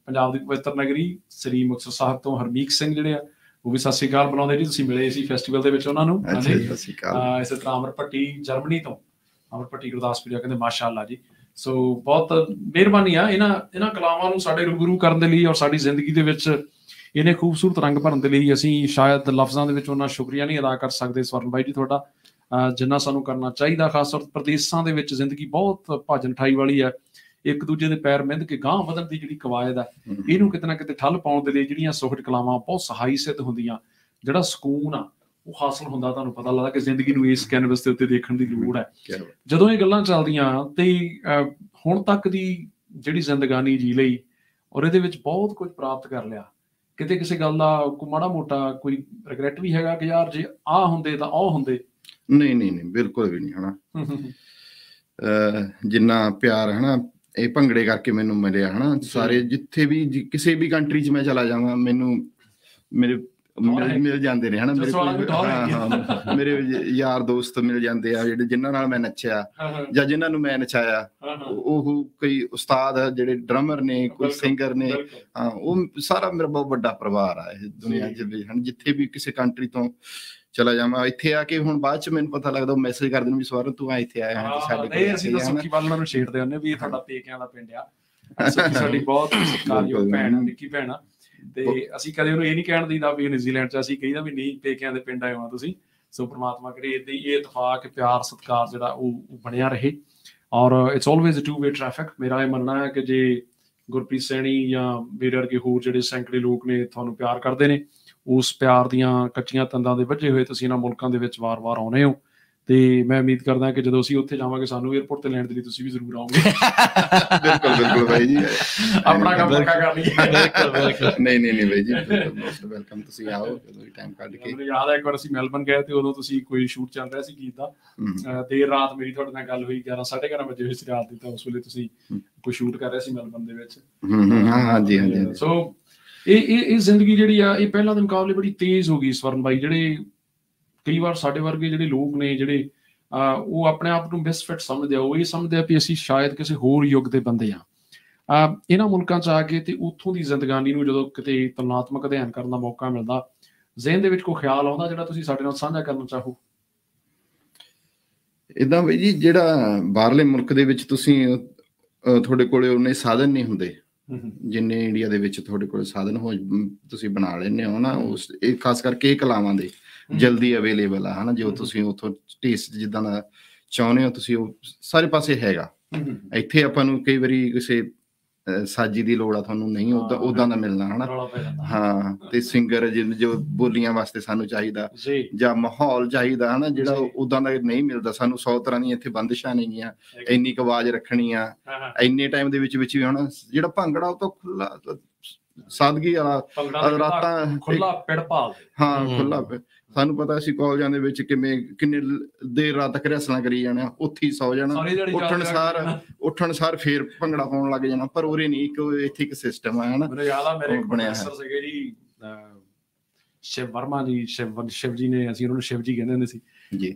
ਪੰਜਾਬ ਦੀ ਪਵਿੱਤਰ ਨਗਰੀ ਸ੍ਰੀ ਮੁਕਤਸਰ ਸਾਹਿਬ ਤੋਂ ਹਰਮੀਤ ਸਿੰਘ ਜਿਹੜੇ ਆ ਉਹ ਵੀ ਸਤਿ ਸ਼੍ਰੀ ਅਕਾਲ ਬੁਲਾਉਂਦੇ ਜੀ ਤੁਸੀਂ ਮਿਲੇ ਸੀ ਫੈਸਟੀਵਲ ਦੇ ਵਿੱਚ ਉਹਨਾਂ ਨੂੰ ਹਾਂਜੀ।
ਸਤਿ ਸ਼੍ਰੀ ਅਕਾਲ
ਇਸੇ ਤਰ੍ਹਾਂ ਅਮਰ ਭੱਟੀ ਜਰਮਨੀ ਤੋਂ ਅਮਰ ਭੱਟੀ ਗੁਰਦਾਸਪੁਰ ਕਹਿੰਦੇ ਮਾਸ਼ਾਅੱਲਾ ਜੀ ਸੋ ਬਹੁਤ ਮਿਹਰਬਾਨੀ ਆ। ਇਹਨਾਂ ਇਹਨਾਂ ਕਲਾਵਾਂ ਨੂੰ ਸਾਡੇ ਰੂਬਰੂ ਕਰਨ ਦੇ ਲਈ ਔਰ ਸਾਡੀ ਜ਼ਿੰਦਗੀ ਦੇ ਵਿੱਚ ਇਹਨੇ ਖੂਬਸੂਰਤ ਰੰਗ ਭਰਨ ਦੇ ਲਈ ਅਸੀਂ ਸ਼ਾਇਦ ਲਫ਼ਜ਼ਾਂ ਦੇ ਵਿੱਚ ਉਹਨਾਂ ਸ਼ੁਕਰੀਆ ਨਹੀਂ ਅਦਾ ਕਰ ਸਕਦੇ ਸਵਰਨ ਬਾਈ ਜੀ ਤੁਹਾਡਾ ਜਿੰਨਾ ਸਾਨੂੰ ਕਰਨਾ ਚਾਹੀਦਾ। ਖਾਸ ਤੌਰ ਤੇ ਪ੍ਰਦੇਸ਼ਾਂ ਦੇ ਵਿੱਚ ਜ਼ਿੰਦਗੀ ਬਹੁਤ ਭਜਨ ਠਾਈ ਵਾਲੀ ਹੈ। ਇੱਕ ਦੂਜੇ ਦੇ ਪੈਰ ਮਿੰਧ ਕੇ ਗਾਂਹ ਵਧਣ ਦੀ ਜਿਹੜੀ ਕਵਾਇਦ ਹੈ ਇਹਨੂੰ ਕਿਤੇ ਨਾ ਕਿਤੇ ਠੱਲ ਪਾਉਣ ਦੇ ਲਈ ਜਿਹੜੀਆਂ ਸੁਖਦ ਕਲਾਵਾਂ ਬਹੁਤ ਸਹਾਈ ਸਿੱਧ ਹੁੰਦੀਆਂ। ਜਿਹੜਾ ਸਕੂਨ ਆ ਉਹ ਹਾਸਲ ਹੁੰਦਾ ਤੁਹਾਨੂੰ ਪਤਾ ਲੱਗਦਾ ਕਿ ਜ਼ਿੰਦਗੀ ਨੂੰ ਇਸ ਕੈਨਵਸ ਦੇ ਉੱਤੇ ਦੇਖਣ ਦੀ ਲੋੜ ਹੈ। ਜਦੋਂ ਇਹ ਗੱਲਾਂ ਚੱਲਦੀਆਂ ਤੇ ਹੁਣ ਤੱਕ ਦੀ ਜਿਹੜੀ ਜ਼ਿੰਦਗਾਨੀ ਜੀ ਲਈ ਔਰ ਇਹਦੇ ਵਿੱਚ ਬਹੁਤ ਕੁਝ ਪ੍ਰਾਪਤ ਕਰ ਲਿਆ ਕਿਤੇ ਕਿਸੇ ਗੱਲ ਦਾ ਕੋਈ ਮਾੜਾ ਮੋਟਾ ਕੋਈ ਰਿਗਰੈਟ ਵੀ ਹੈਗਾ ਕਿ ਯਾਰ ਜੇ ਆਹ ਹੁੰਦੇ ਤਾਂ ਆਹ ਹੁੰਦੇ
ਨਹੀਂ ਨਹੀਂ ਨਹੀਂ ਬਿਲਕੁਲ ਵੀ ਨਹੀਂ ਹਨਾ ਜਿੰਨਾ ਪਿਆਰ ਹਨਾ ਇਹ ਭੰਗੜੇ ਕਰਕੇ ਮੈਨੂੰ ਮਿਲਿਆ ਹਨਾ ਸਾਰੇ ਜਿੱਥੇ ਵੀ ਕਿਸੇ ਵੀ ਕੰਟਰੀ 'ਚ ਮੈਂ ਚਲਾ ਜਾਵਾਂ ਮੈਨੂੰ ਮੇਰੇ। ਮਿਲ ਮਿਲ ਜਾਂਦੇ ਨੇ ਹਨਾ? ਮੇਰੇ ਕੋਲ ਮੇਰੇ ਯਾਰ ਦੋਸਤ ਮਿਲ ਜਾਂਦੇ ਆ ਜਿਹੜੇ ਜਿਨ੍ਹਾਂ ਨਾਲ ਮੈਂ ਨੱਚਿਆ ਜਾਂ ਜਿਨ੍ਹਾਂ ਨੂੰ ਮੈਂ ਨਚਾਇਆ ਉਹ ਕਈ ਉਸਤਾਦ ਜਿਹੜੇ ਡਰਮਰ ਨੇ ਕੋਈ ਸਿੰਗਰ ਨੇ ਹਾਂ ਉਹ ਸਾਰਾ ਮੇਰਾ ਬਹੁਤ ਵੱਡਾ ਪਰਿਵਾਰ ਆ ਇਹ ਦੁਨੀਆ। 'ਚ ਵੀ ਹਨ? ਜਿੱਥੇ ਵੀ ਕਿਸੇ ਕੰਟਰੀ ਤੋਂ ਚਲਾ ਜਾਵਾਂ ਇੱਥੇ ਆ ਕੇ ਹੁਣ ਬਾਅਦ ਚ ਮੈਨੂੰ ਪਤਾ ਲੱਗਦਾ ਮੈਸੇਜ ਕਰਦੇ ਨੇ ਵੀ ਸਵਰਨ ਤੂੰ ਆ ਇੱਥੇ ਆਇਆ ਹੈ
ਸਾਡੇ ਕੋਲ ਨਹੀਂ ਅਸੀਂ ਤਾਂ ਪਾਲਣਾ ਨੂੰ ਛੇੜਦੇ ਹੁੰਨੇ ਵੀ ਇਹ ਤੁਹਾਡਾ ਪੇਕਿਆਂ ਦਾ ਪਿੰਡ ਆ। ਸਾਡੀ (laughs) ਬਹੁਤ ਸਤਿਕਾਰਯੋਗ ਭੈਣ ਨਿੱਕੀ ਭੈਣ ਆ। ਤੇ ਅਸੀਂ ਕਦੇ ਉਹਨੂੰ ਇਹ ਨਹੀਂ ਕਹਿਣ ਦਿੰਦਾ ਵੀ ਨਿਊਜ਼ੀਲੈਂਡ ਚ ਅਸੀਂ ਕਹੀਦਾ ਵੀ ਨਹੀਂ ਪੇਕਿਆਂ ਦੇ ਪਿੰਡ ਆਏ ਹੋ ਤੁਸੀਂ ਸੋ ਪ੍ਰਮਾਤਮਾ ਕਰੇ ਇਦਾਂ ਇਹ ਇਤਫਾਕ ਪਿਆਰ ਸਤਿਕਾਰ ਜਿਹੜਾ ਉਹ ਬਣਿਆ ਰਹੇ। ਔਰ it's always a two way traffic ਮੇਰਾ ਇਹ ਮੰਨਣਾ ਹੈ ਕਿ ਜੇ ਗੁਰਪ੍ਰੀਤ ਸੈਣੀ ਜਾਂ ਮੇਰੇ ਵਰਗੇ ਹੋਰ ਜਿਹੜੇ ਸੈਂਕੜੇ ਲੋਕ ਨੇ ਤੁਹਾਨੂੰ ਪਿਆਰ ਕਰਦੇ ਨੇ ਉਸ ਪਿਆਰ ਦੀਆਂ ਕੱਚੀਆਂ ਤੰਦਾਂ ਦੇ ਵੱਜੇ ਹੋਏ ਤੁਸੀਂ ਇਹਨਾਂ ਮੁਲਕਾਂ ਦੇ ਵਿੱਚ ਵਾਰ-ਵਾਰ ਆਉਨੇ ਹੋ। ਤੇ ਮੈਂ ਉਮੀਦ ਕਰਦਾ ਕਿ ਜਦੋਂ ਅਸੀਂ ਉੱਥੇ ਜਾਵਾਂਗੇ ਸਾਨੂੰ 에어ਪੋਰਟ ਤੇ ਲੈਣ ਦੇ ਲਈ ਤੁਸੀਂ ਵੀ ਜ਼ਰੂਰ ਆਓਗੇ।
ਬਿਲਕੁਲ ਬਿਲਕੁਲ ਬਾਈ ਜੀ।
ਆਪਣਾ ਕੰਮ ਪੱਕਾ ਕਰ ਲਈਏ।
ਬਿਲਕੁਲ ਬਿਲਕੁਲ। ਨਹੀਂ ਨਹੀਂ ਨਹੀਂ ਬਾਈ ਜੀ ਮੋਸਟ ਵੈਲਕਮ ਤੁਸੀਂ ਆਓ ਜਦੋਂ ਵੀ ਟਾਈਮ ਕੱਢ ਕੇ।
ਮੈਨੂੰ ਯਾਦ ਹੈ ਇੱਕ ਵਾਰ ਅਸੀਂ ਮੈਲਬਨ ਗਏ ਤੇ ਉਦੋਂ ਤੁਸੀਂ ਕੋਈ ਸ਼ੂਟ ਚੱਲ ਰਿਹਾ ਸੀ ਗੀਤ ਦਾ। ਦੇਰ ਰਾਤ ਮੇਰੀ ਤੁਹਾਡੇ ਨਾਲ ਗੱਲ ਹੋਈ 11 11:30 ਵਜੇ ਹੋਈ ਸੀ ਰਾਤ ਦੀ ਤਾਂ ਉਸ ਵੇਲੇ ਤੁਸੀਂ ਕੋਈ ਸ਼ੂਟ ਕਰ ਰਹੇ ਸੀ ਮੈਲਬਨ ਦੇ ਵਿੱਚ?
ਹਾਂ ਹਾਂ ਜੀ ਹਾਂ ਜੀ
ਸੋ ਇਹ ਇਹ ਇਹ ਜ਼ਿੰਦਗੀ ਜਿਹੜੀ ਆ ਇਹ ਪਹਿਲਾਂ ਦੇ ਮੁਕਾਬਲੇ ਬੜੀ ਤੇਜ਼ ਹੋ ਗਈ ਸਵਰਨ ਬਾਈ ਜਿਹੜੇ ਕਈ ਵਾਰ ਸਾਡੇ ਵਰਗੇ ਜਿਹੜੇ ਲੋਕ ਨੇ ਜਿਹੜੇ ਉਹ ਆਪਣੇ ਆਪ ਨੂੰ ਬੈਸਟ ਸਮਝਦੇ ਆ, ਉਹ ਇਹ ਸਮਝਦੇ ਆ ਵੀ ਅਸੀਂ ਸ਼ਾਇਦ ਕਿਸੇ ਹੋਰ ਯੁੱਗ ਦੇ ਬੰਦੇ ਆ ਇਹਨਾਂ ਮੁਲਕਾਂ ਚ ਆ ਕੇ ਤੇ ਉੱਥੋਂ ਦੀ ਜ਼ਿੰਦਗਾਨੀ ਨੂੰ ਜਦੋਂ ਕਿਤੇ ਤੁਲਨਾਤਮਕ ਅਧਿਐਨ ਕਰਨ ਦਾ ਮੌਕਾ ਮਿਲਦਾ, ਜ਼ਿਹਨ ਦੇ ਵਿੱਚ ਕੋਈ ਖਿਆਲ ਆਉਂਦਾ ਜਿਹੜਾ ਤੁਸੀਂ ਸਾਡੇ ਨਾਲ ਸਾਂਝਾ ਕਰਨਾ ਚਾਹੋ?
ਇਦਾਂ ਬਈ ਜੀ, ਜਿਹੜਾ ਬਾਹਰਲੇ ਮੁਲਕ ਦੇ ਵਿੱਚ ਤੁਸੀਂ ਤੁਹਾਡੇ ਕੋਲੇ ਉਹਨੇ ਸਾਧਨ ਨਹੀਂ ਹੁੰਦੇ। ਜਿੰਨੇ ਇੰਡੀਆ ਦੇ ਵਿੱਚ ਤੁਹਾਡੇ ਕੋਲ ਸਾਧਨ ਹੋ ਤੁਸੀਂ ਬਣਾ ਲੈਣੇ ਹੋ ਨਾ ਉਸ ਇਹ ਖਾਸ ਕਰਕੇ ਇਹ ਕਲਾਵਾਂ ਦੇ ਜਲਦੀ ਅਵੇਲੇਬਲ ਆ ਹਨਾ ਜੋ ਤੁਸੀਂ ਉਥੋਂ ਟੇਸਟ ਜਿੱਦਾਂ ਦਾ ਚਾਹੁੰਦੇ ਹੋ ਤੁਸੀਂ ਉਹ ਸਾਰੇ ਪਾਸੇ ਹੈਗਾ। ਇੱਥੇ ਆਪਾਂ ਨੂੰ ਕਈ ਵਾਰੀ ਕਿਸੇ ਸਾਜੀ ਦੀ ਲੋੜ ਆ ਤੁਹਾਨੂੰ ਨਹੀਂ ਉਦਾਂ ਉਦਾਂ ਦਾ ਮਿਲਣਾ ਹਨਾ? ਹਾਂ ਤੇ ਸਿੰਗਰ ਜੋ ਬੋਲੀਆਂ ਵਾਸਤੇ ਸਾਨੂੰ ਚਾਹੀਦਾ ਜਾਂ। ਮਾਹੌਲ ਚਾਹੀਦਾ ਹਨਾ? ਜਿਹੜਾ ਉਦਾਂ ਦਾ ਨਹੀਂ ਮਿਲਦਾ। ਸਾਨੂੰ 100 ਤਰ੍ਹਾਂ ਦੀਆਂ ਇੱਥੇ ਬੰਦਿਸ਼ਾਂ ਨੇਗੀਆਂ ਇੰਨੀ ਕੁ ਆਵਾਜ਼ ਰੱਖਣੀ ਆ ਇੰਨੇ ਟਾਈਮ ਦੇ ਵਿੱਚ ਵਿੱਚ ਵੀ ਹਨਾ ਜਿਹੜਾ ਭੰਗੜਾ ਉਹ ਤਾਂ ਖੁੱਲਾ ਸਾਦਗੀ ਵਾਲਾ
ਰਾਤਾਂ ਖੁੱਲਾ ਪਿੜ ਭਾਲ
ਹਾਂ ਖੁੱਲਾ ਸਾਨੂੰ ਪਤਾ ਸੀ ਕਾਲਜਾਂ ਦੇ ਵਿੱਚ ਕਿਵੇਂ ਕਿੰਨੇ ਦੇਰ ਰਾਤ ਤੱਕ ਰਸਣਾ ਕਰੀ ਜਾਣਾ ਉੱਥੇ ਹੀ ਸੌ ਜਾਣਾ ਉੱਠਣ ਸਾਰ ਉੱਠਣ ਸਾਰ ਫੇਰ ਭੰਗੜਾ ਪਾਉਣ ਲੱਗ ਜਾਣਾ ਪਰ ਉਰੇ ਨਹੀਂ ਇੱਕ ਇੱਥੇ ਇੱਕ ਸਿਸਟਮ ਆ ਹਨਾ।
ਮੈਨੂੰ ਯਾਦ ਆ ਮੇਰੇ ਪ੍ਰੋਫੈਸਰ ਸੀਗੇ ਜੀ ਸ਼ਿਵ ਵਰਮਾ ਜੀ ਸ਼ਿਵ ਸ਼ਿਵ ਜੀ ਨੇ ਅਸੀਂ ਉਹਨਾਂ ਨੂੰ ਸ਼ਿਵ ਜੀ ਕਹਿੰਦੇ ਹੁੰਦੇ ਸੀ।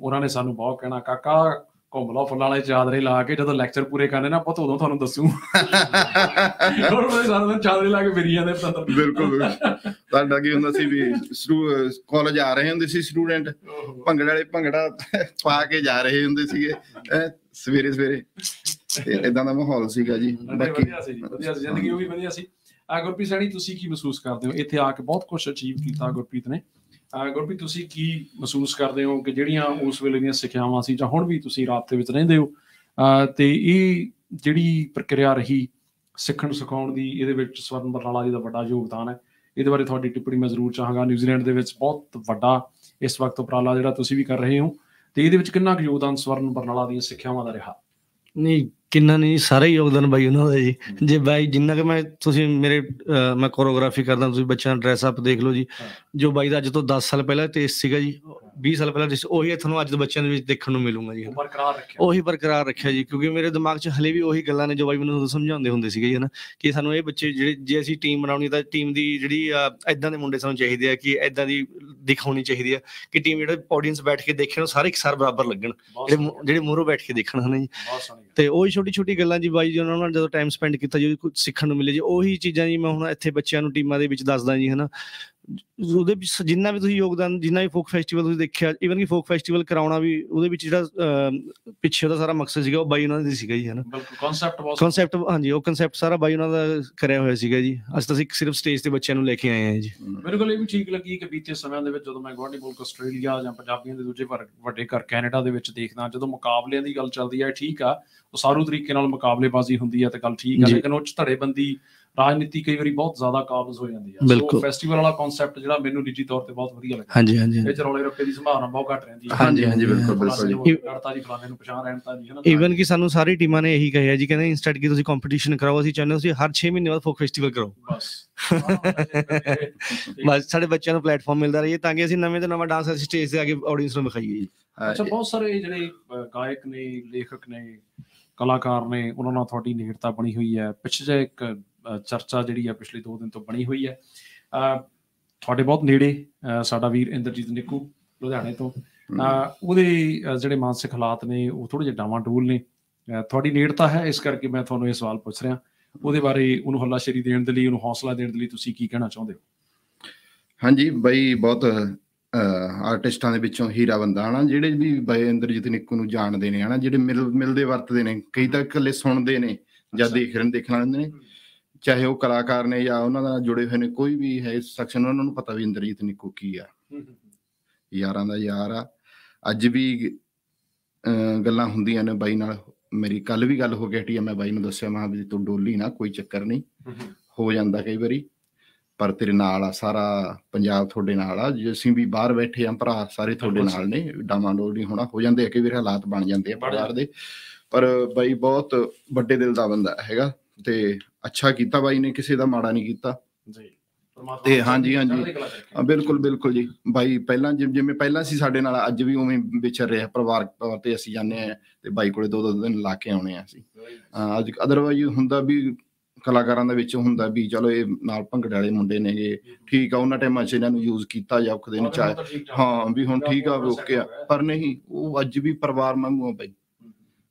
ਉਹਨਾਂ ਨੇ ਸਾਨੂੰ ਬਹੁਤ ਕਹਿਣਾ ਕਾਕਾ ਘੁੰਮ ਲਓ ਫੁੱਲਾਂ ਵਾਲੇ ਚਾਦਰੇ ਲਾ ਕੇ ਜਦੋਂ ਲੈਕਚਰ ਪੂਰੇ ਕਰਨੇ ਨਾ ਪੁੱਤ ਉਦੋਂ ਤੁਹਾਨੂੰ ਦੱਸੂ। ਹੋਰ ਮੈਂ ਸਾਰਾ ਦਿਨ ਚਾਦਰੇ ਲਾ ਕੇ ਫਿਰੀ ਜਾਂਦੇ ਪਤੰਦਰ
ਬਿਲਕੁਲ ਤੁਹਾਡਾ ਕੀ ਹੁੰਦਾ ਸੀ ਵੀ ਕਾਲਜ ਆ ਰਹੇ ਹੁੰਦੇ ਸੀ ਸਟੂਡੈਂਟ ਭੰਗੜੇ ਵਾਲੇ ਭੰਗੜਾ ਪਾ ਕੇ ਜਾ ਰਹੇ ਹੁੰਦੇ ਸੀਗੇ। ਸਵੇਰੇ ਸਵੇਰੇ। ਇਦਾਂ ਦਾ ਮਾਹੌਲ ਸੀਗਾ ਜੀ
ਬਾਕੀ। ਵਧੀਆ ਸੀ ਵਧੀਆ ਸੀ ਜ਼ਿੰਦਗੀ ਉਹ ਵੀ ਵਧੀਆ ਸੀ। ਆ ਗੁਰਪ੍ਰੀਤ ਸੈਣੀ ਤੁਸੀਂ ਕੀ ਮਹਿਸੂਸ ਕਰਦੇ ਹੋ? ਇੱਥੇ ਆ ਕੇ ਬਹੁਤ ਕੁਝ ਅਚੀਵ ਕੀਤਾ ਗੁਰਪ੍ਰੀਤ ਨੇ। ਗੁਰਪ੍ਰੀਤ, ਤੁਸੀਂ ਕੀ ਮਹਿਸੂਸ ਕਰਦੇ ਹੋ ਕਿ ਜਿਹੜੀਆਂ ਉਸ ਵੇਲੇ ਦੀਆਂ ਸਿੱਖਿਆਵਾਂ ਸੀ ਜਾਂ ਹੁਣ ਵੀ ਤੁਸੀਂ ਰਾਤ ਦੇ ਵਿੱਚ ਰਹਿੰਦੇ ਹੋ ਤੇ ਇਹ ਜਿਹੜੀ ਪ੍ਰਕਿਰਿਆ ਰਹੀ ਸਿੱਖਣ ਸਿਖਾਉਣ ਦੀ, ਇਹਦੇ ਵਿੱਚ ਸਵਰਨ ਬਰਨਾਲਾ ਜੀ ਦਾ ਵੱਡਾ ਯੋਗਦਾਨ ਹੈ। ਇਹਦੇ ਬਾਰੇ ਤੁਹਾਡੀ ਟਿੱਪਣੀ ਮੈਂ ਜ਼ਰੂਰ ਚਾਹਾਂਗਾ। ਨਿਊਜ਼ੀਲੈਂਡ ਦੇ ਵਿੱਚ ਬਹੁਤ ਵੱਡਾ ਇਸ ਵਕਤ ਉਪਰਾਲਾ ਜਿਹੜਾ ਤੁਸੀਂ ਵੀ ਕਰ ਰਹੇ ਹੋ, ਤੇ ਇਹਦੇ ਵਿੱਚ ਕਿੰਨਾ ਕੁ ਯੋਗਦਾਨ ਸਵਰਨ ਬਰਨਾਲਾ ਦੀਆਂ ਸਿੱਖਿਆਵਾਂ ਦਾ ਰਿਹਾ?
ਨਹੀਂ ਕਿੰਨਾ ਨਹੀਂ ਸਾਰਾ ਹੀ ਯੋਗਦਾਨ ਬਾਈ ਉਹਨਾਂ ਦਾ ਜੀ। ਜੇ ਬਾਈ ਜਿੰਨਾ ਕਿ ਮੈਂ ਤੁਸੀਂ ਮੇਰੇ ਮੈਂ ਕੋਰੀਓਗ੍ਰਾਫੀ ਕਰਦਾ ਤੁਸੀਂ ਬੱਚਿਆਂ ਦਾ ਡਰੈਸ ਅਪ ਦੇਖ ਲਓ ਜੀ। ਜੋ ਬਾਈ ਦਾ ਅੱਜ ਤੋਂ 10 ਸਾਲ ਪਹਿਲਾਂ ਤੇ ਸੀਗਾ ਜੀ 20 ਸਾਲ ਪਹਿਲਾਂ ਜਿਸ ਉਹੀ ਤੁਹਾਨੂੰ ਅੱਜ ਦੇ ਬੱਚਿਆਂ ਦੇ ਵਿੱਚ ਦੇਖਣ ਨੂੰ ਮਿਲੂਗਾ ਜੀ।
ਬਰਕਰਾਰ ਰੱਖਿਆ।
ਉਹੀ ਬਰਕਰਾਰ ਰੱਖਿਆ ਜੀ ਕਿਉਂਕਿ ਮੇਰੇ ਦਿਮਾਗ 'ਚ ਹਲੇ ਵੀ ਉਹੀ ਗੱਲਾਂ ਨੇ ਜੋ ਬਾਈ ਮੈਨੂੰ ਸਮਝਾਉਂਦੇ ਹੁੰਦੇ ਸੀਗੇ ਜੀ ਹਨਾ। ਕਿ ਸਾਨੂੰ ਇਹ ਬੱਚੇ ਜਿਹੜੇ ਜੇ ਅਸੀਂ ਟੀਮ ਬਣਾਉਣੀ ਤਾਂ ਟੀਮ ਦੀ ਜਿਹੜੀ ਐਦਾਂ ਦੇ ਮੁੰਡੇ ਸਾਨੂੰ ਚਾਹੀਦੇ ਆ ਕਿ ਐਦਾਂ ਦੀ ਦਿਖਾਉਣੀ ਚਾਹੀਦੀ ਆ ਕਿ ਟੀਮ ਜਿਹੜੇ ਆਡੀਅנס ਬੈਠ ਕੇ ਦੇਖਣ ਉਹ ਸਾਰੇ ਇਕਸਾਰ ਬਰਾਬਰ ਲੱਗਣ। ਜਿਹੜੇ ਜਿਹੜੇ ਮੂਹਰੋਂ ਬੈਠ ਕੇ ਦੇਖਣ ਹਨਾ ਜੀ। ਤੇ ਉਹੀ ਛੋਟੀ ਛੋਟੀ ਗੱਲਾਂ ਜੀ ਬਾਈ ਜੀ, ਉਹਨਾਂ ਨਾਲ ਜਦੋਂ ਟਾਈਮ ਸਪੈਂਡ ਕੀਤਾ, ਜੀ ਕੁਝ ਸਿੱਖਣ ਨੂੰ ਮਿਲੇ ਜੀ, ਉਹੀ ਚੀਜ਼ਾਂ ਜੀ ਮੈਂ ਹੁਣ ਇੱਥੇ ਬੱਚਿਆਂ ਨੂੰ, ਟੀਮਾਂ ਦੇ ਵਿੱਚ ਦੱਸਦਾ ਜੀ, ਹਨਾ। ਉਹਦੇ ਵਿੱਚ ਜਿੰਨਾ ਵੀ ਤੁਸੀਂ ਯੋਗਦਾਨ ਜਿੰਨਾ ਵੀ ਫੋਕ ਫੈਸਟੀਵਲ ਤੁਸੀਂ ਦੇਖਿਆ ਇਵਨ ਕਿ ਫੋਕ ਫੈਸਟੀਵਲ ਕਰਾਉਣਾ ਵੀ ਉਹਦੇ ਵਿੱਚ ਜਿਹੜਾ ਪਿੱਛੇ ਉਹਦਾ ਸਾਰਾ ਮਕਸਦ ਸੀਗਾ ਉਹ ਬਾਈ ਉਹਨਾਂ ਦੀ ਸੀਗਾ ਜੀ ਹਨਾ।
ਬਿਲਕੁਲ ਕਨਸੈਪਟ ਬਹੁਤ
ਕਨਸੈਪਟ ਹਾਂਜੀ ਉਹ ਕਨਸੈਪਟ ਸਾਰਾ ਬਾਈ ਉਹਨਾਂ ਦਾ ਕਰਿਆ ਹੋਇਆ ਸੀਗਾ ਜੀ। ਅਸੀਂ ਤਾਂ ਸਿਰਫ ਸਟੇਜ ਤੇ ਬੱਚਿਆਂ ਨੂੰ ਲੈ ਕੇ ਆਏ ਆ ਜੀ।
ਮੇਰੇ ਕੋਲ ਇਹ ਵੀ ਠੀਕ ਲੱਗੀ ਕਿ ਬੀਤੇ ਸਮਿਆਂ ਦੇ ਵਿੱਚ ਜਦੋਂ ਮੈਂ ਗਵਾਂਢੀ ਮੁਲਕ ਆਸਟ੍ਰੇਲੀਆ ਜਾਂ ਪੰਜਾਬੀਆਂ ਦੇ ਦੂਜੇ ਵੱਡੇ ਘਰ ਕੈਨੇਡਾ ਦੇ ਵਿੱਚ ਦੇਖਦਾ ਜਦੋਂ ਮੁਕਾਬਲਿਆਂ ਦੀ ਗੱਲ ਚੱਲਦੀ ਹੈ ਠੀਕ ਆ ਉਹ ਸਾਰੂ ਤਰੀਕੇ ਨਾਲ ਮੁਕਾਬਲੇਬਾਜ਼ੀ ਹੁੰਦੀ ਹੈ ਤੇ ਗੱਲ ਠੀਕ ਆ ਲੇਕਿਨ ਉੱਚ ਧੜੇਬੰਦੀ ਰਾਜਨੀਤੀ ਕਈ ਵਾਰੀ ਬਹੁਤ ਜ਼ਿਆਦਾ ਕਾਬਜ਼ ਹੋ ਜਾਂਦੀ ਹੈ ਸੋ ਫੈਸਟੀਵਲ ਵਾਲਾ ਕਨਸੈਪਟ ਜਿਹੜਾ ਮੈਨੂੰ ਨਿੱਜੀ ਤੌਰ ਤੇ ਬਹੁਤ ਵਧੀਆ ਲੱਗਾ
ਹਾਂਜੀ ਹਾਂਜੀ।
ਇਹ ਰੌਲੇ ਰੱਪੇ ਦੀ ਸੰਭਾਵਨਾ ਬਹੁਤ ਘੱਟ ਰਹਿੰਦੀ
ਹੈ ਹਾਂਜੀ ਹਾਂਜੀ ਬਿਲਕੁਲ ਬਿਲਕੁਲ।
ਜੀ ਕਰਤਾ ਜੀ ਫਲਾਣੇ ਨੂੰ ਪਛਾਣ ਰਹਿਣਤਾ ਜੀ ਹਨਾ
ਈਵਨ ਕਿ ਸਾਨੂੰ ਸਾਰੀ ਟੀਮਾਂ ਨੇ ਇਹੀ ਕਿਹਾ ਜੀ ਕਹਿੰਦੇ ਇਨਸਟੈਡ ਕਿ ਤੁਸੀਂ ਕੰਪੀਟੀਸ਼ਨ ਕਰਾਓ ਅਸੀਂ ਚਾਹੁੰਦੇ ਤੁਸੀਂ ਹਰ 6 ਮਹੀਨੇ ਬਾਅਦ ਫੋਕ ਫੈਸਟੀਵਲ ਕਰੋ
ਬਸ। (laughs)
ਬਸ ਸਾਡੇ ਬੱਚਿਆਂ ਨੂੰ ਪਲੇਟਫਾਰਮ ਮਿਲਦਾ ਰਹੇ ਤਾਂ ਕਿ ਅਸੀਂ ਨਵੇਂ ਤੋਂ ਨਵਾਂ ਡਾਂਸ ਸਟੇਜ ਤੇ ਆ ਕੇ ਆਡੀਅנס ਨੂੰ ਵਿਖਾਈਏ ਜੀ।
ਅੱਛਾ ਬਹੁਤ ਸਾਰੇ ਜਿਹੜੇ ਗਾਇਕ ਨੇ ਲੇਖਕ ਨੇ ਕਲਾਕਾਰ ਨੇ ਉਹਨਾਂ ਨਾਲ ਤੁਹਾਡੀ ਨੇੜਤਾ ਬਣੀ ਹੋਈ ਹੈ। ਪਿਛਲੇ ਇੱਕ ਚਰਚਾ ਜਿਹੜੀ ਆ ਪਿਛਲੇ 2 ਦਿਨ ਤੋਂ ਬਣੀ ਹੋਈ ਹੈ। ਤੁਹਾਡੇ ਬਹੁਤ ਨੇੜੇ ਸਾਡਾ ਵੀਰ ਇੰਦਰਜੀਤ ਨਿੱਕੂ ਲੁਧਿਆਣੇ ਤੋਂ। ਉਹਦੇ ਜਿਹੜੇ ਮਾਨਸਿਕ ਹਾਲਾਤ ਨੇ ਉਹ ਥੋੜੇ ਜਿਹਾ ਡਾਵਾਂ ਡੂਲ ਨੇ। ਤੁਹਾਡੀ ਨੇੜਤਾ ਹੈ ਇਸ ਕਰਕੇ ਮੈਂ ਤੁਹਾਨੂੰ ਇਹ ਸਵਾਲ ਪੁੱਛ ਰਿਹਾ। ਉਹਦੇ ਬਾਰੇ ਉਹਨੂੰ ਹੱਲਾਸ਼ੇਰੀ ਦੇਣ ਦੇ ਲਈ ਉਹਨੂੰ ਹੌਸਲਾ ਦੇਣ ਦੇ ਲਈ ਤੁਸੀਂ ਕੀ ਕਹਿਣਾ ਚਾਹੁੰਦੇ ਹੋ?
ਹਾਂਜੀ ਬਾਈ ਬਹੁਤ ਆਰਟਿਸਟਾਂ ਦੇ ਵਿੱਚੋਂ ਹੀਰਾ ਬੰਦਾ ਹਨਾ ਜਿਹੜੇ ਵੀ ਬਾਈ ਇੰਦਰਜੀਤ ਨਿੱਕੂ ਨੂੰ ਜਾਣਦੇ ਨੇ ਹਨਾ ਜਿਹੜੇ ਮਿਲ ਮਿਲਦੇ ਵਰਤਦੇ ਨੇ ਕਈ ਤਾਂ ਇਕੱਲੇ ਸੁਣਦੇ ਨੇ ਜਾਂ ਦੇਖ ਰਹੇ ਦੇਖਣ ਵਾਲੇ ਨੇ। ਚਾਹੇ ਉਹ ਕਲਾਕਾਰ ਨੇ ਜਾਂ ਉਹਨਾਂ ਨਾਲ ਜੁੜੇ ਹੋਏ ਨੇ ਕੋਈ ਵੀ ਹੈ ਸੈਕਸ਼ਨ ਉਹਨਾਂ ਨੂੰ ਪਤਾ ਵੀ ਇੰਦਰਜੀਤ ਨਿੱਕੂ ਕੀ ਆ। ਯਾਰਾਂ ਦਾ ਯਾਰ ਆ। ਅੱਜ ਵੀ ਗੱਲਾਂ ਹੁੰਦੀਆਂ ਨੇ ਬਾਈ ਨਾਲ। ਮੇਰੀ ਕੱਲ ਵੀ ਗੱਲ ਹੋ ਗਈ ਹਟੀ ਮੈਂ ਬਾਈ ਨੂੰ ਦੱਸਿਆ ਮੈਂ ਵੀ ਤੂੰ ਡੋਲੀ ਨਾ ਕੋਈ ਚੱਕਰ ਨਹੀਂ। ਹੋ ਜਾਂਦਾ ਕਈ ਵਾਰੀ। ਪਰ ਤੇਰੇ ਨਾਲ ਆ ਸਾਰਾ ਪੰਜਾਬ ਤੁਹਾਡੇ ਨਾਲ ਆ। ਜੇ ਅਸੀਂ ਵੀ ਬਾਹਰ ਬੈਠੇ ਆ ਭਰਾ ਸਾਰੇ ਤੁਹਾਡੇ ਨਾਲ ਨੇ। ਡਾਮਾਡੋਲ ਨਹੀਂ ਹੋਣਾ। ਹੋ ਜਾਂਦੇ ਆ ਕਈ ਵਾਰ ਹਾਲਾਤ ਬਣ ਜਾਂਦੇ ਆ ਪਰਿਵਾਰ ਦੇ। ਪਰ ਬਾਈ ਬਹੁਤ ਵੱਡੇ ਦਿਲ ਦਾ ਬੰਦਾ ਹੈਗਾ। ਤੇ ਅੱਛਾ ਕੀਤਾ ਬਾਈ ਨੇ ਕਿਸੇ ਦਾ ਮਾੜਾ ਨਹੀਂ ਕੀਤਾ।
ਜੀ।
ਤੇ ਹਾਂਜੀ ਹਾਂਜੀ। ਬਿਲਕੁਲ ਬਿਲਕੁਲ ਜੀ। ਬਾਈ ਪਹਿਲਾਂ ਜਿਵੇਂ ਪਹਿਲਾਂ ਸੀ ਸਾਡੇ ਨਾਲ ਅੱਜ ਵੀ ਉਵੇਂ ਵਿਚਰ ਰਿਹਾ ਪਰਿਵਾਰਕ ਤੌਰ ਤੇ ਅਸੀਂ ਜਾਂਦੇ ਆ ਤੇ ਬਾਈ ਕੋਲੇ ਦੋ ਦੋ ਦਿਨ ਲਾ ਕੇ ਆਉਣੇ ਆ ਅਸੀਂ। ਅੱਜ ਅਦਰਵਾਈਜ਼ ਹੁੰਦਾ ਵੀ ਕਲਾਕਾਰਾਂ ਦੇ ਵਿੱਚ ਹੁੰਦਾ ਵੀ ਚਲੋ ਇਹ ਨਾਲ ਭੰਗੜੇ ਵਾਲੇ ਮੁੰਡੇ ਨੇਗੇ ਠੀਕ ਆ ਉਹਨਾਂ ਟਾਈਮਾਂ 'ਚ ਇਹਨਾਂ ਨੂੰ ਯੂਜ਼ ਕੀਤਾ ਜਾਉਕਦੇ ਨੇ ਚਾਹੇ ਹਾਂ ਵੀ ਹੁਣ ਠੀਕ ਆ ਓਕੇ ਆ। ਪਰ ਨਹੀਂ ਉਹ ਅੱਜ ਵੀ ਪਰਿਵਾਰ ਵਾਂਗੂ ਆ ਬਾਈ।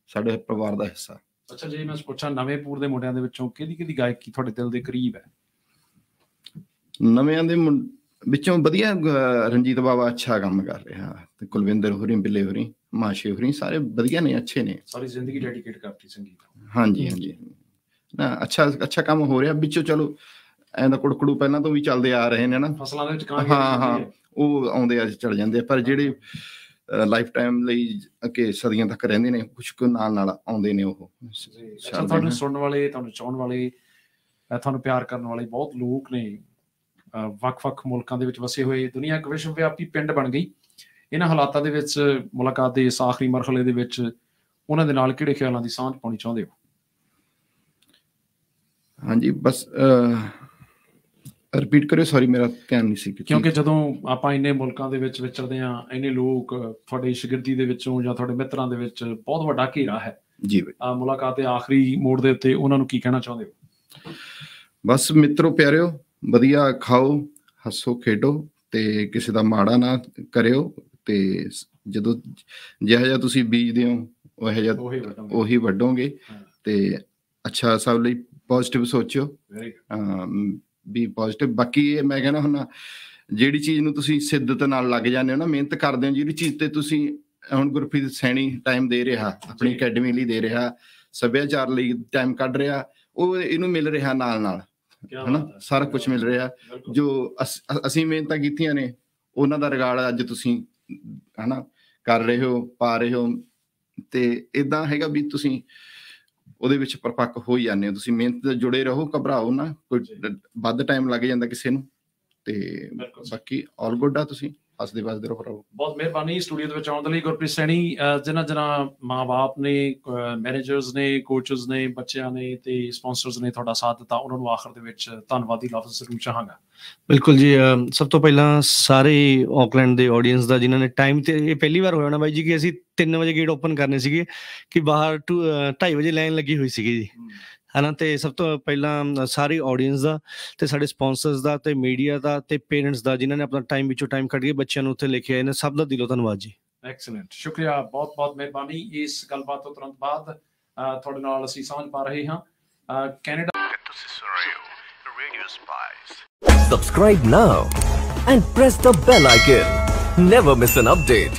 ਸਾਡੇ ਪਰਿਵਾਰ ਦਾ ਹਿੱਸਾ।
ਅੱਛਾ ਜੇ ਮੈਂ ਪੁੱਛਾਂ ਨਵੇਂ ਪੂਰ ਦੇ ਮੁੰਡਿਆਂ ਦੇ ਵਿੱਚੋਂ ਕਿਹਦੀ ਕਿਹਦੀ ਗਾਇਕੀ ਤੁਹਾਡੇ ਦਿਲ ਦੇ ਕਰੀਬ ਹੈ?
ਨਵਿਆਂ ਦੇ ਵਿੱਚੋਂ ਵਧੀਆ ਰਣਜੀਤ ਬਾਬਾ ਅੱਛਾ ਕੰਮ ਕਰ ਰਿਹਾ ਤੇ ਕੁਲਵਿੰਦਰ ਹੋਰੀ ਬਿੱਲੇ ਹੋਰੀ ਮਾਸ਼ੇ ਹੋਰੀ ਸਾਰੇ ਵਧੀਆ ਨੇ ਅੱਛੇ ਨੇ।
ਸਾਰੀ ਜ਼ਿੰਦਗੀ ਡੈਡੀਕੇਟ ਕਰਤੀ ਸੰਗੀਤ
ਹਾਂਜੀ ਹਾਂਜੀ। ਨਾ ਅੱਛਾ ਅੱਛਾ ਕੰਮ ਹੋ ਰਿਹਾ। ਵਿੱਚੋਂ ਚਲੋ ਐਂ ਦਾ ਕੁੜਕੜੂ ਪਹਿਲਾਂ ਤੋਂ ਵੀ ਚੱਲਦੇ ਆ ਰਹੇ ਨੇ ਨਾ।
ਫਸਲਾਂ ਦੇ ਵਿੱਚ ਕਾਂ
ਹਾਂ ਹਾਂ। ਉਹ ਆਉਂਦੇ ਆ ਚੜ ਜਾਂਦੇ ਪਰ ਜਿਹੜੇ ਲਾਈਫ ਟਾਈਮ ਲਈ ਕਿ ਸਦੀਆਂ ਤੱਕ ਰਹਿੰਦੇ ਨੇ ਕੁਝ ਕੁ ਨਾਲ ਨਾਲ ਆਉਂਦੇ ਨੇ ਉਹ।
ਤੁਹਾਨੂੰ ਸੁਣਨ ਵਾਲੇ ਤੁਹਾਨੂੰ ਚਾਹਣ ਵਾਲੇ ਤੁਹਾਨੂੰ ਪਿਆਰ ਕਰਨ ਵਾਲੇ ਬਹੁਤ ਲੋਕ ਨੇ। ਵੱਖ-ਵੱਖ ਮੁਲਕਾਂ ਦੇ ਵਿੱਚ ਵਸੇ ਹੋਏ ਦੁਨੀਆ ਇੱਕ ਵਿਸ਼ਵ ਵਿਆਪੀ ਪਿੰਡ ਬਣ ਗਈ। ਇਹਨਾਂ ਹਾਲਾਤਾਂ ਦੇ ਵਿੱਚ ਮੁਲਾਕਾਤ ਦੇ ਇਸ ਆਖਰੀ ਮਰਹਲੇ ਦੇ ਵਿੱਚ ਉਹਨਾਂ ਦੇ ਨਾਲ ਕਿਹੜੇ ਖਿਆਲਾਂ ਦੀ ਸਾਂਝ ਪਾਉਣੀ ਚਾਹੁੰਦੇ ਹੋ?
ਹਾਂਜੀ ਬਸ ਰਿਪੀਟ ਕਰਿਓ ਸੌਰੀ ਮੇਰਾ ਧਿਆਨ ਨਹੀਂ ਸੀ
ਕਿਉਂਕਿ ਜਦੋਂ ਆਪਾਂ ਇੰਨੇ ਮੁਲਕਾਂ ਦੇ ਵਿੱਚ ਵਿਚਰਦੇ ਆ ਇੰਨੇ ਲੋਕ ਤੁਹਾਡੇ ਸ਼ਗਿਰਦੀ ਦੇ ਵਿੱਚੋਂ ਜਾਂ ਤੁਹਾਡੇ ਮਿੱਤਰਾਂ ਦੇ ਵਿੱਚ ਬਹੁਤ ਵੱਡਾ ਘੇਰਾ ਹੈ।
ਜੀ ਬਈ।
ਆ ਮੁਲਾਕਾਤ ਦੇ ਆਖਰੀ ਮੋੜ ਦੇ ਉੱਤੇ ਉਹਨਾਂ ਨੂੰ ਕੀ ਕਹਿਣਾ ਚਾਹੁੰਦੇ ਹੋ?
ਬਸ ਮਿੱਤਰੋ ਪਿਆਰਿਓ ਵਧੀਆ ਖਾਓ ਹੱਸੋ ਖੇਡੋ ਤੇ ਕਿਸੇ ਦਾ ਮਾੜਾ ਨਾ ਕਰਿਓ ਤੇ ਜਦੋਂ ਜਿਹੜਾ ਜਿਹਾ ਤੁਸੀਂ ਬੀਜਦੇ ਹੋ ਉਹ ਜਿਹਾ ਉਹੀ ਵੱਡੋਗੇ ਤੇ ਅੱਛਾ ਸਭ ਲਈ ਪੋਜ਼ਿਟਿਵ ਸੋਚਿਓ। ਵੀ ਪੋਜ਼ਿਟਿਵ ਬਾਕੀ ਮੈਂ ਕਹਿੰਦਾ ਹੁਣ ਜਿਹੜੀ ਚੀਜ਼ ਨੂੰ ਤੁਸੀਂ ਸਿੱਧਤ ਨਾਲ ਲੱਗ ਜਾਂਦੇ ਹੋ ਨਾ ਮਿਹਨਤ ਕਰਦੇ ਹੋ ਜਿਹੜੀ ਚੀਜ਼ ਤੇ ਤੁਸੀਂ ਹੁਣ ਗੁਰਪ੍ਰੀਤ ਸੈਣੀ ਟਾਈਮ ਦੇ ਰਿਹਾ ਆਪਣੀ ਅਕੈਡਮੀ ਲਈ ਦੇ ਰਿਹਾ ਸੱਭਿਆਚਾਰ ਲਈ ਟਾਈਮ ਕੱਢ ਰਿਹਾ ਉਹ ਇਹਨੂੰ ਮਿਲ ਰਿਹਾ ਨਾਲ ਨਾਲ ਹਨਾ? ਸਾਰਾ ਕੁਝ ਮਿਲ ਰਿਹਾ। ਜੋ ਅਸੀਂ ਮਿਹਨਤਾਂ ਕੀਤੀਆਂ ਨੇ ਉਹਨਾਂ ਦਾ ਰਿਗਾਰਡ ਅੱਜ ਤੁਸੀਂ ਹਨਾ ਕਰ ਰਹੇ ਹੋ ਪਾ ਰਹੇ ਹੋ ਤੇ ਇਦਾਂ ਹੈਗਾ ਵੀ ਤੁਸੀਂ ਉਹਦੇ ਵਿੱਚ ਪਰਪੱਕ ਹੋ ਹੀ ਜਾਂਦੇ ਹੋ। ਤੁਸੀਂ ਮਿਹਨਤ ਤੇ ਜੁੜੇ ਰਹੋ ਘਬਰਾਓ ਨਾ ਕੋਈ ਵੱਧ ਟਾਈਮ ਲੱਗ ਜਾਂਦਾ ਕਿਸੇ ਨੂੰ। ਤੇ ਬਾਕੀ ਆਲ ਗੁੱਡ ਆ ਤੁਸੀਂ। ਹੱਸਦੇ ਵਸਦੇ ਰਹੋ ਭਰਾਵੋ
ਬਹੁਤ ਮਿਹਰਬਾਨੀ ਸਟੂਡੀਓ ਦੇ ਵਿੱਚ ਆਉਣ ਦੇ ਲਈ ਗੁਰਪ੍ਰੀਤ ਸੈਣੀ ਜਿਨ੍ਹਾਂ ਜਿਨ੍ਹਾਂ ਮਾਪੇ ਨੇ ਮੈਨੇਜਰਸ ਨੇ ਕੋਚਸ ਨੇ ਬੱਚਿਆਂ ਨੇ ਤੇ ਸਪਾਂਸਰਸ ਨੇ ਤੁਹਾਡਾ ਸਾਥ ਦਿੱਤਾ ਉਹਨਾਂ ਨੂੰ ਆਖਰ ਦੇ ਵਿੱਚ ਧੰਨਵਾਦੀ ਲਫ਼ਜ਼ ਜ਼ਰੂਰ ਚਾਹਾਂਗਾ।
ਬਿਲਕੁਲ ਜੀ ਸਭ ਤੋਂ ਪਹਿਲਾਂ ਸਾਰੇ ਆਕਲੈਂਡ ਦੇ ਆਡੀਅנס ਦਾ ਜਿਨ੍ਹਾਂ ਨੇ ਟਾਈਮ ਤੇ ਇਹ ਪਹਿਲੀ ਵਾਰ ਹੋਇਆ ਨਾ ਬਾਈ ਜੀ ਕਿ ਅਸੀਂ 3 ਵਜੇ ਗੇਟ ਓਪਨ ਕਰਨੇ ਸੀਗੇ ਕਿ ਬਾਹਰ 2:30 ਵਜੇ ਲਾਈਨ ਲੱਗੀ ਹੋਈ ਸੀਗੀ ਜੀ। ਹਨਾ ਤੇ ਸਭ ਤੋਂ ਪਹਿਲਾਂ ਸਾਰੀ ਆਡੀਅנס ਦਾ ਤੇ ਸਾਡੇ ਸਪਾਂਸਰਸ ਦਾ ਤੇ ਮੀਡੀਆ ਦਾ ਤੇ ਪੇਰੈਂਟਸ ਦਾ ਜਿਨ੍ਹਾਂ ਨੇ ਆਪਣਾ ਟਾਈਮ ਵਿੱਚੋਂ ਟਾਈਮ ਕੱਢ ਕੇ ਬੱਚਿਆਂ ਨੂੰ ਉੱਥੇ ਲੈ ਕੇ ਆਏ ਨੇ ਸਭ ਦਾ ਦਿਲੋਂ ਧੰਨਵਾਦ ਜੀ।
ਐਕਸਲੈਂਟ ਸ਼ੁਕਰੀਆ ਬਹੁਤ ਬਹੁਤ ਮਿਹਰਬਾਨੀ ਇਸ ਗੱਲਬਾਤ ਤੋਂ ਤੁਰੰਤ ਬਾਅਦ। ਤੁਹਾਡੇ ਨਾਲ ਅਸੀਂ ਸਾਂਝ ਪਾ ਰਹੇ ਹਾਂ। ਕੈਨੇਡਾ ਤੁਸੀਂ ਸੁਣ ਰਹੇ ਹੋ
Radio Spice subscribe now and press the bell icon never miss an update